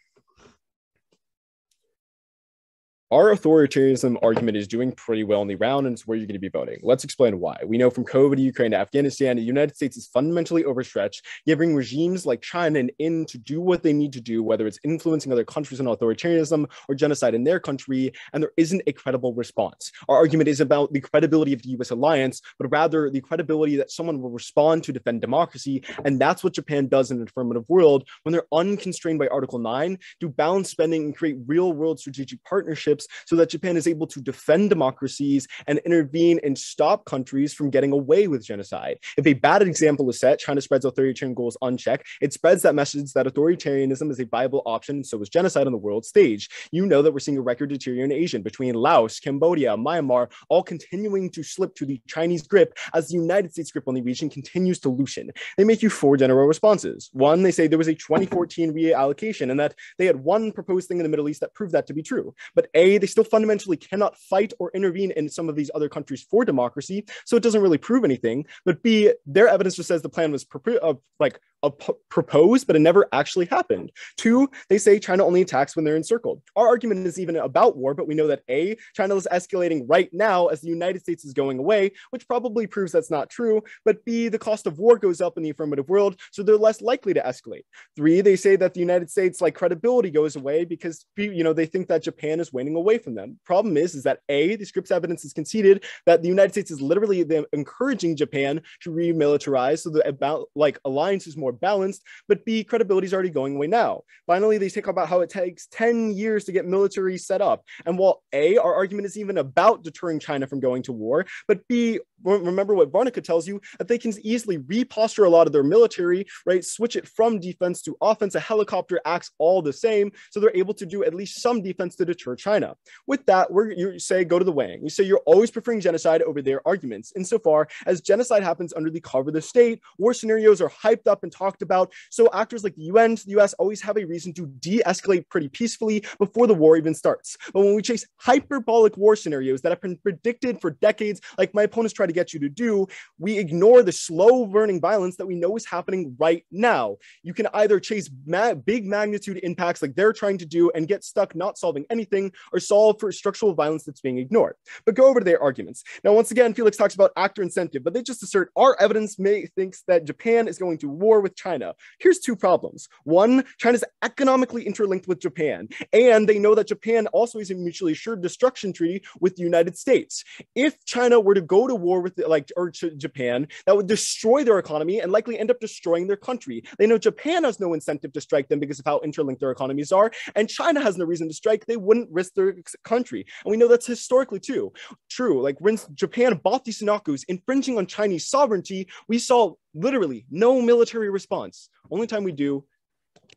Our authoritarianism argument is doing pretty well in the round, and it's where you're going to be voting. Let's explain why. We know from COVID to Ukraine to Afghanistan, the United States is fundamentally overstretched, giving regimes like China an in to do what they need to do, whether it's influencing other countries in authoritarianism or genocide in their country, and there isn't a credible response. Our argument is about the credibility of the US alliance, but rather the credibility that someone will respond to defend democracy. And that's what Japan does in an affirmative world when they're unconstrained by Article 9, do balance spending and create real world strategic partnerships so that Japan is able to defend democracies and intervene and stop countries from getting away with genocide. If a bad example is set, China spreads authoritarian goals unchecked, it spreads that message that authoritarianism is a viable option, and so is genocide on the world stage. You know that we're seeing a record deterioration in Asia between Laos, Cambodia, Myanmar, all continuing to slip to the Chinese grip as the United States grip on the region continues to loosen. They make you four general responses. One, they say there was a 2014 reallocation and that they had one proposed thing in the Middle East that proved that to be true. But A, they still fundamentally cannot fight or intervene in some of these other countries for democracy. So it doesn't really prove anything. But B, their evidence just says the plan was uh, like p- proposed, but it never actually happened. Two, they say China only attacks when they're encircled. Our argument is even about war, but we know that A, China is escalating right now as the United States is going away, which probably proves that's not true. But B, the cost of war goes up in the affirmative world, so they're less likely to escalate. Three, they say that the United States like credibility goes away because you know they think that Japan is waning away from them. Problem is, is that A, the script's evidence is conceded that the United States is literally the encouraging Japan to remilitarize, so the about like alliance is more more balanced, but B, credibility is already going away now. Finally, they talk about how it takes 10 years to get military set up. And while A, our argument is even about deterring China from going to war, but B, remember what Varnica tells you, that they can easily reposture a lot of their military, right? Switch it from defense to offense. A helicopter acts all the same. So they're able to do at least some defense to deter China. With that, we're, you say go to the weighing. You say you're always preferring genocide over their arguments. Insofar as genocide happens under the cover of the state, war scenarios are hyped up and talked about. So actors like the UN, the US always have a reason to de-escalate pretty peacefully before the war even starts. But when we chase hyperbolic war scenarios that have been predicted for decades, like my opponents try to get you to do, we ignore the slow burning violence that we know is happening right now. You can either chase ma- big magnitude impacts like they're trying to do and get stuck not solving anything, or solve for structural violence that's being ignored. But go over to their arguments. Now, once again, Felix talks about actor incentive, but they just assert our evidence may thinks that Japan is going to war with China. Here's two problems. One, China's economically interlinked with Japan, and they know that Japan also has a mutually assured destruction treaty with the United States. If China were to go to war with like or Japan, that would destroy their economy and likely end up destroying their country. They know Japan has no incentive to strike them because of how interlinked their economies are, and China has no reason to strike. They wouldn't risk their country, and we know that's historically too true. Like when Japan bought the Senkakus, infringing on Chinese sovereignty, we saw literally no military response. Only time we do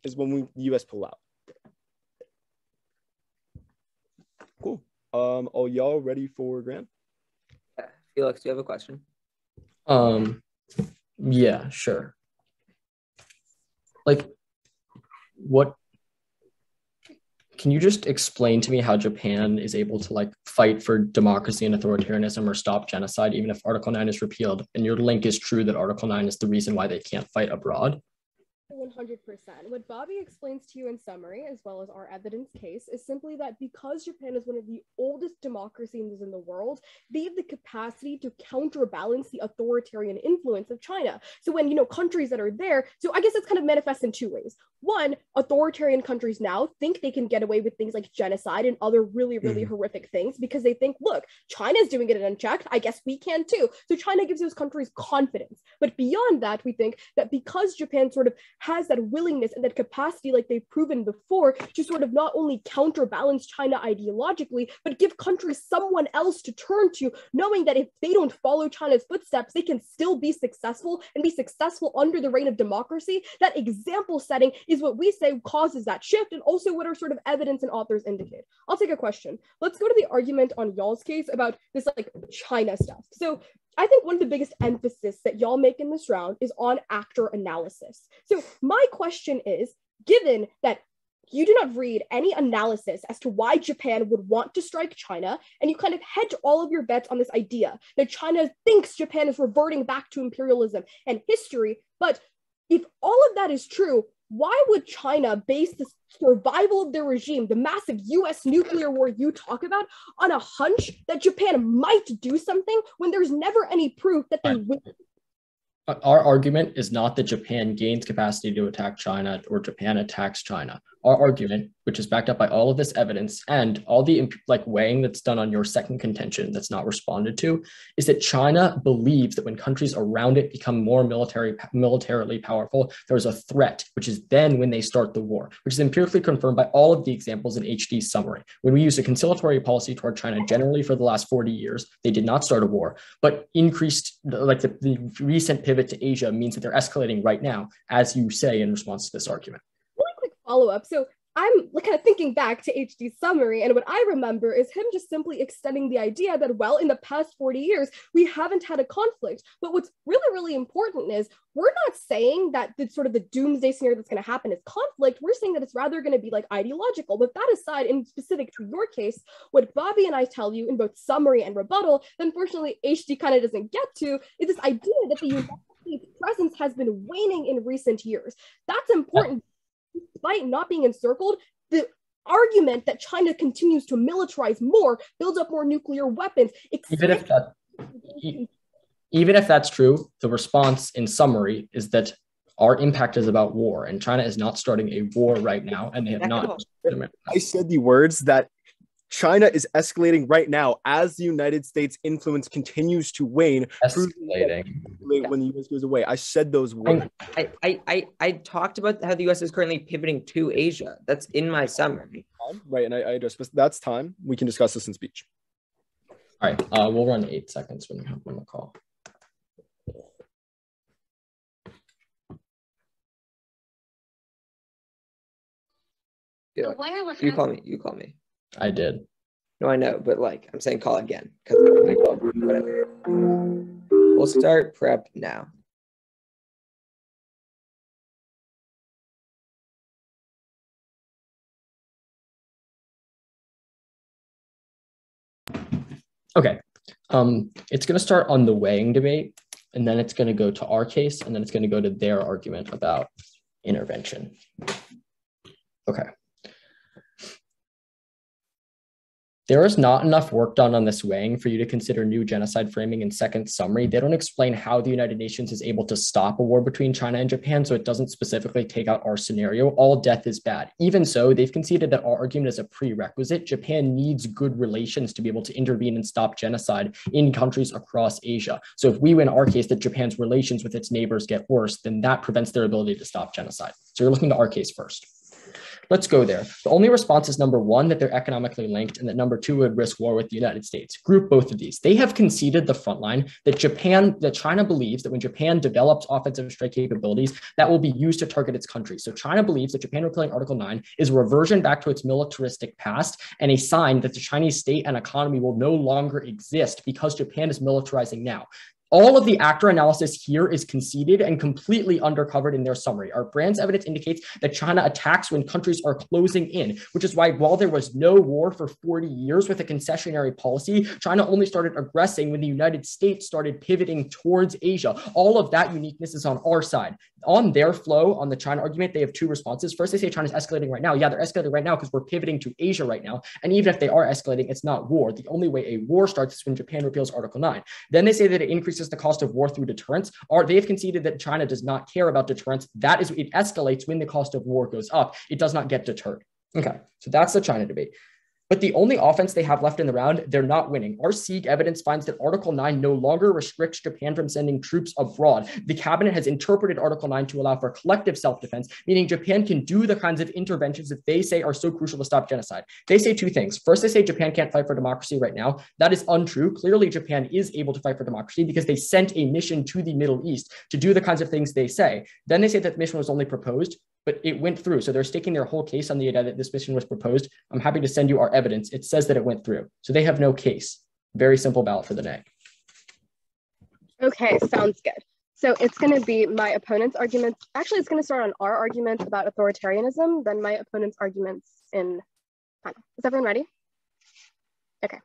is when we the US pull out. Cool. Um, are y'all ready for Grand? Yeah. Felix, do you have a question? Um, yeah, sure. Like, what can you just explain to me how Japan is able to like fight for democracy and authoritarianism or stop genocide, even if Article 9 is repealed? And your link is true that Article 9 is the reason why they can't fight abroad? 100%. What Bobby explains to you in summary, as well as our evidence case, is simply that because Japan is one of the oldest democracies in the world, they have the capacity to counterbalance the authoritarian influence of China. So when, you know, countries that are there, so I guess it's kind of manifest in two ways. One, authoritarian countries now think they can get away with things like genocide and other really, really mm-hmm. horrific things because they think, look, China's doing it unchecked. I guess we can too. So China gives those countries confidence. But beyond that, we think that because Japan sort of has that willingness and that capacity, like they've proven before, to sort of not only counterbalance China ideologically, but give countries someone else to turn to, knowing that if they don't follow China's footsteps, they can still be successful and be successful under the reign of democracy. That example setting is what we say causes that shift and also what our sort of evidence and authors indicate. I'll take a question. Let's go to the argument on y'all's case about this like China stuff. So I think one of the biggest emphasis that y'all make in this round is on actor analysis. So my question is, given that you do not read any analysis as to why Japan would want to strike China, and you kind of hedge all of your bets on this idea that China thinks Japan is reverting back to imperialism and history. But if all of that is true, why would China base the survival of their regime, the massive US nuclear war you talk about, on a hunch that Japan might do something when there's never any proof that they will? Our argument is not that Japan gains capacity to attack China or Japan attacks China our argument, which is backed up by all of this evidence and all the like weighing that's done on your second contention that's not responded to, is that China believes that when countries around it become more military militarily powerful, there's a threat, which is then when they start the war, which is empirically confirmed by all of the examples in HD's summary. When we use a conciliatory policy toward China generally for the last 40 years, they did not start a war, but increased like the, the recent pivot to Asia means that they're escalating right now, as you say in response to this argument follow up. So I'm kind of thinking back to HD's summary, and what I remember is him just simply extending the idea that, well, in the past 40 years, we haven't had a conflict. But what's really, really important is we're not saying that the sort of the doomsday scenario that's going to happen is conflict. We're saying that it's rather going to be like ideological. But that aside, in specific to your case, what Bobby and I tell you in both summary and rebuttal, that unfortunately HD kind of doesn't get to, is this idea that the United States presence has been waning in recent years. That's important despite not being encircled, the argument that China continues to militarize more, builds up more nuclear weapons. Even if that, even if that's true, the response in summary is that our impact is about war, and China is not starting a war right now, and they have not. I said the words that China is escalating right now as the United States influence continues to wane. Escalating. When the US goes away. I said those words. I, I, I, I talked about how the US is currently pivoting to Asia. That's in my summary. Right. And I, I addressed but that's time. We can discuss this in speech. All right. Uh, we'll run eight seconds when we have on the call. Yeah. You call me. You call me. I did. No, I know, but like I'm saying, call again because whatever. We'll start prep now. Okay. Um, it's going to start on the weighing debate, and then it's going to go to our case, and then it's going to go to their argument about intervention. Okay. There is not enough work done on this weighing for you to consider new genocide framing in second summary. They don't explain how the United Nations is able to stop a war between China and Japan, so it doesn't specifically take out our scenario. All death is bad. Even so, they've conceded that our argument is a prerequisite. Japan needs good relations to be able to intervene and stop genocide in countries across Asia. So if we win our case that Japan's relations with its neighbors get worse, then that prevents their ability to stop genocide. So you're looking to our case first. Let's go there. The only response is number one, that they're economically linked, and that number two would risk war with the United States. Group both of these. They have conceded the front line that Japan, that China believes that when Japan develops offensive strike capabilities, that will be used to target its country. So China believes that Japan repealing Article 9 is a reversion back to its militaristic past and a sign that the Chinese state and economy will no longer exist because Japan is militarizing now. All of the actor analysis here is conceded and completely undercovered in their summary. Our Brand's evidence indicates that China attacks when countries are closing in, which is why while there was no war for 40 years with a concessionary policy, China only started aggressing when the United States started pivoting towards Asia. All of that uniqueness is on our side. On their flow, on the China argument, they have two responses. First, they say China's escalating right now. Yeah, they're escalating right now because we're pivoting to Asia right now. And even if they are escalating, it's not war. The only way a war starts is when Japan repeals Article 9. Then they say that it increases the cost of war through deterrence. Are they have conceded that China does not care about deterrence? That is, it escalates when the cost of war goes up. It does not get deterred. Okay, so that's the China debate. But the only offense they have left in the round, they're not winning. Our Sieg evidence finds that Article 9 no longer restricts Japan from sending troops abroad. The cabinet has interpreted Article 9 to allow for collective self defense, meaning Japan can do the kinds of interventions that they say are so crucial to stop genocide. They say two things. First, they say Japan can't fight for democracy right now. That is untrue. Clearly, Japan is able to fight for democracy because they sent a mission to the Middle East to do the kinds of things they say. Then they say that the mission was only proposed but it went through. So they're staking their whole case on the idea that this mission was proposed. I'm happy to send you our evidence. It says that it went through. So they have no case. Very simple ballot for the day. Okay, sounds good. So it's going to be my opponent's arguments. Actually, it's going to start on our arguments about authoritarianism, then my opponent's arguments in China. Is everyone ready? Okay.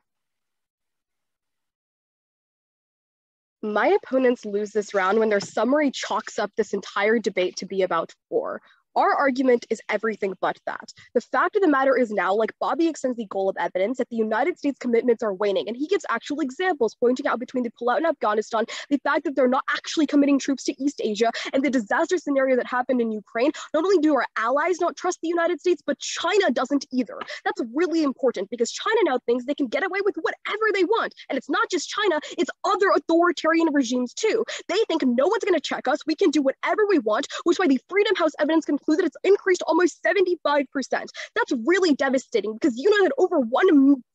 My opponents lose this round when their summary chalks up this entire debate to be about war, our argument is everything but that. The fact of the matter is now, like Bobby extends the goal of evidence, that the United States commitments are waning. And he gives actual examples pointing out between the pullout in Afghanistan, the fact that they're not actually committing troops to East Asia, and the disaster scenario that happened in Ukraine. Not only do our allies not trust the United States, but China doesn't either. That's really important because China now thinks they can get away with whatever they want. And it's not just China, it's other authoritarian regimes too. They think no one's going to check us. We can do whatever we want, which is why the Freedom House evidence concludes that it's increased almost 75%. That's really devastating because you know that over 1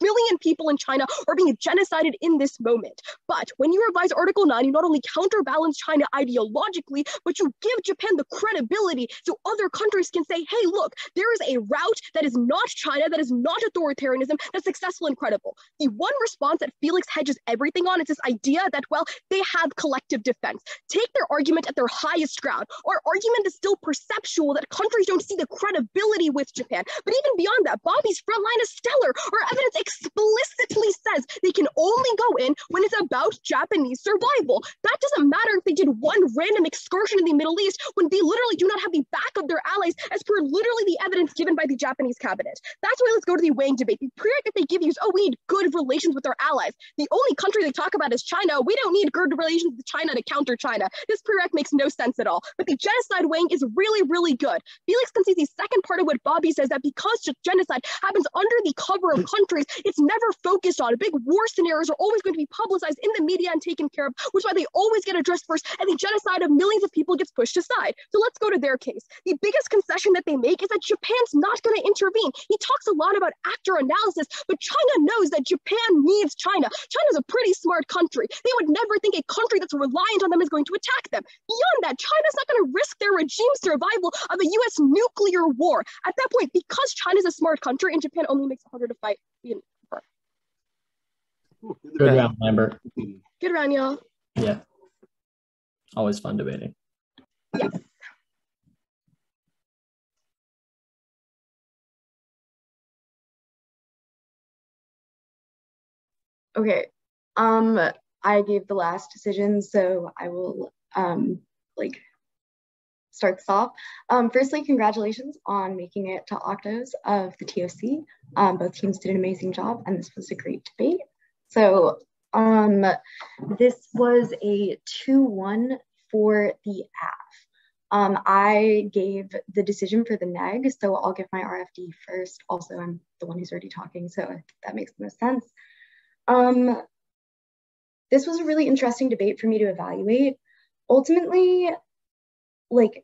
million people in China are being genocided in this moment. But when you revise Article 9, you not only counterbalance China ideologically, but you give Japan the credibility so other countries can say, hey, look, there is a route that is not China, that is not authoritarianism, that's successful and credible. The one response that Felix hedges everything on is this idea that, well, they have collective defense. Take their argument at their highest ground. Our argument is still perceptual that countries don't see the credibility with Japan. But even beyond that, Bobby's front line is stellar. Our evidence explicitly says they can only go in when it's about Japanese survival. That doesn't matter if they did one random excursion in the Middle East when they literally do not have the back of their allies as per literally the evidence given by the Japanese cabinet. That's why let's go to the weighing debate. The prereq that they give you is, oh, we need good relations with our allies. The only country they talk about is China. We don't need good relations with China to counter China. This prereq makes no sense at all. But the genocide weighing is really, really good. Felix the second part of what Bobby says that because genocide happens under the cover of countries, it's never focused on. Big war scenarios are always going to be publicized in the media and taken care of, which is why they always get addressed first, and the genocide of millions of people gets pushed aside. So let's go to their case. The biggest concession that they make is that Japan's not going to intervene. He talks a lot about actor analysis, but China knows that Japan needs China. China's a pretty smart country. They would never think a country that's reliant on them is going to attack them. Beyond that, China's not going to risk their regime's survival of a US nuclear war. At that point, because China's a smart country and Japan only makes it harder to fight. Good round, Lambert. Good round, y'all. Yeah. Always fun debating. Yes. Okay. Um, I gave the last decision, so I will um like start this off. Um, firstly, congratulations on making it to octos of the TOC. Um, both teams did an amazing job and this was a great debate. So um, this was a 2-1 for the AF. Um, I gave the decision for the neg, so I'll give my RFD first. Also, I'm the one who's already talking, so that makes the most sense. Um, this was a really interesting debate for me to evaluate. Ultimately, like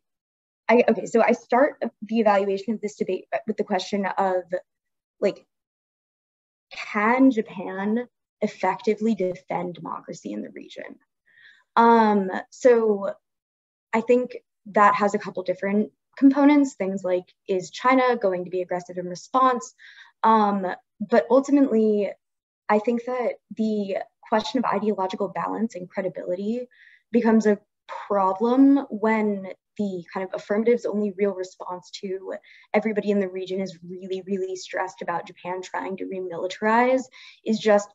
I okay, so I start the evaluation of this debate with the question of like can Japan effectively defend democracy in the region? Um, so I think that has a couple different components, things like is China going to be aggressive in response? Um, but ultimately, I think that the question of ideological balance and credibility becomes a problem when the kind of affirmative's only real response to everybody in the region is really, really stressed about Japan trying to remilitarize is just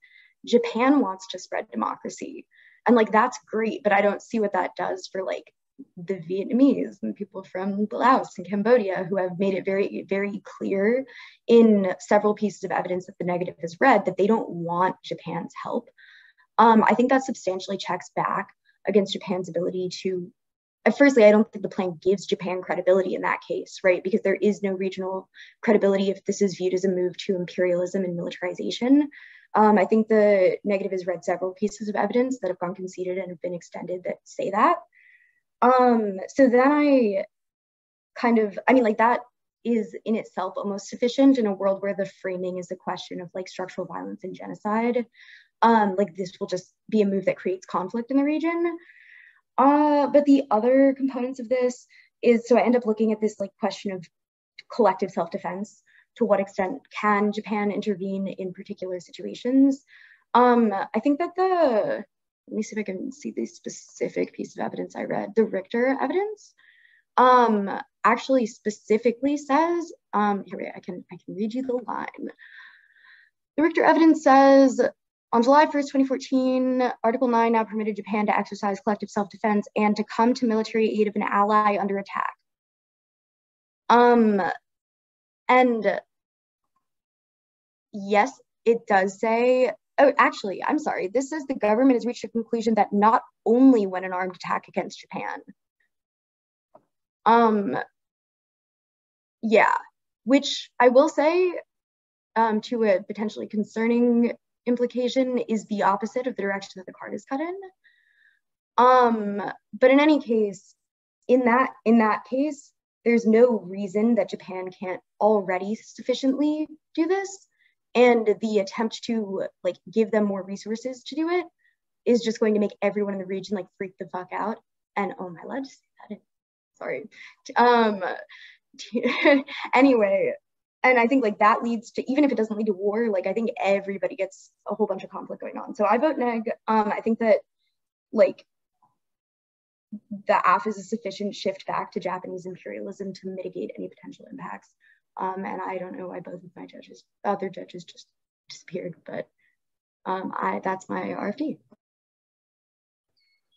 Japan wants to spread democracy. And like that's great, but I don't see what that does for like the Vietnamese and people from Laos and Cambodia who have made it very, very clear in several pieces of evidence that the negative has read that they don't want Japan's help. Um, I think that substantially checks back against Japan's ability to. Firstly, I don't think the plan gives Japan credibility in that case, right? Because there is no regional credibility if this is viewed as a move to imperialism and militarization. Um, I think the negative has read several pieces of evidence that have gone conceded and have been extended that say that. Um, so then I kind of, I mean, like that is in itself almost sufficient in a world where the framing is a question of like structural violence and genocide um, like this will just be a move that creates conflict in the region. Uh, but the other components of this is so I end up looking at this like question of collective self-defense. To what extent can Japan intervene in particular situations? Um, I think that the let me see if I can see the specific piece of evidence I read. The Richter evidence um, actually specifically says, um, here, wait, I can, I can read you the line. The Richter evidence says, on July 1st, 2014, Article 9 now permitted Japan to exercise collective self-defense and to come to military aid of an ally under attack. Um, and yes, it does say, oh, actually, I'm sorry. This says the government has reached a conclusion that not only when an armed attack against Japan. Um, yeah, which I will say um, to a potentially concerning implication is the opposite of the direction that the card is cut in. Um, but in any case, in that in that case, there's no reason that Japan can't already sufficiently do this. And the attempt to like give them more resources to do it is just going to make everyone in the region like freak the fuck out. And oh my god, sorry. Um, anyway, and I think like that leads to even if it doesn't lead to war, like I think everybody gets a whole bunch of conflict going on. So I vote neg. Um, I think that like the aff is a sufficient shift back to Japanese imperialism to mitigate any potential impacts. Um, and I don't know why both of my judges, other judges just disappeared, but um, I that's my RFD.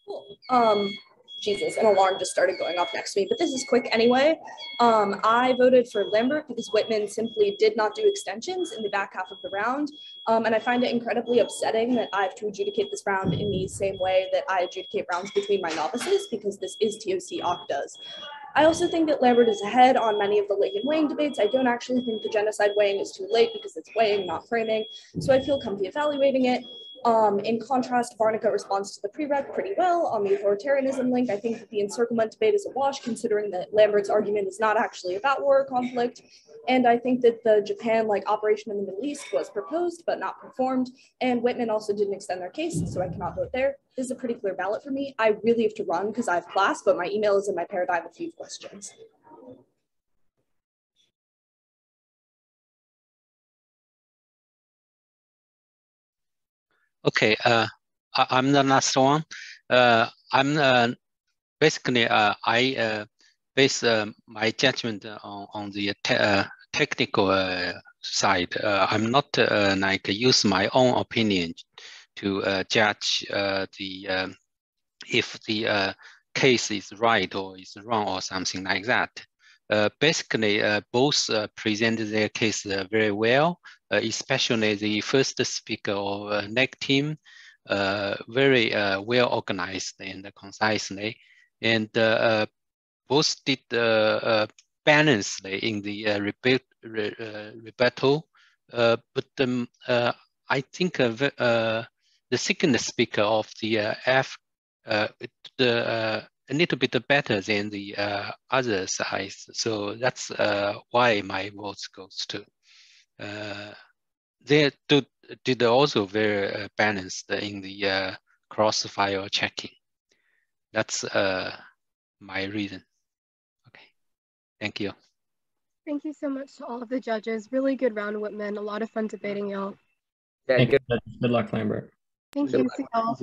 Cool. Um, Jesus, an alarm just started going off next to me, but this is quick anyway. Um, I voted for Lambert because Whitman simply did not do extensions in the back half of the round. Um, and I find it incredibly upsetting that I have to adjudicate this round in the same way that I adjudicate rounds between my novices because this is TOC Octas. I also think that Lambert is ahead on many of the Lake and weighing debates. I don't actually think the genocide weighing is too late because it's weighing, not framing. So I feel comfy evaluating it. Um, in contrast, Varnica responds to the prereq pretty well on the authoritarianism link. I think that the encirclement debate is a wash, considering that Lambert's argument is not actually about war or conflict. And I think that the Japan like operation in the Middle East was proposed but not performed. And Whitman also didn't extend their case, so I cannot vote there. This is a pretty clear ballot for me. I really have to run because I have class, but my email is in my paradigm of few questions. Okay, uh, I, am the last one. Uh, I'm uh, basically uh, I uh, base uh, my judgment on on the te technical side. I'm not like use my own opinion to judge the uh, if the case is right or is wrong or something like that. Uh, basically, uh, both uh, presented their case uh, very well, uh, especially the first speaker of uh, NEG team, uh, very uh, well organized and concisely, and uh, both did balancely in the rebut rebuttal. but um, I think the second speaker of the F, the a little bit better than the uh, other sides. So that's uh, why my vote goes to. Uh, they do, did also very uh, balanced in the uh, crossfire checking. That's uh, my reason. Okay, thank you. Thank you so much to all of the judges. Really good round, Whitman. A lot of fun debating y'all. Yeah, good. good luck, Lambert. Thank you. Y'all.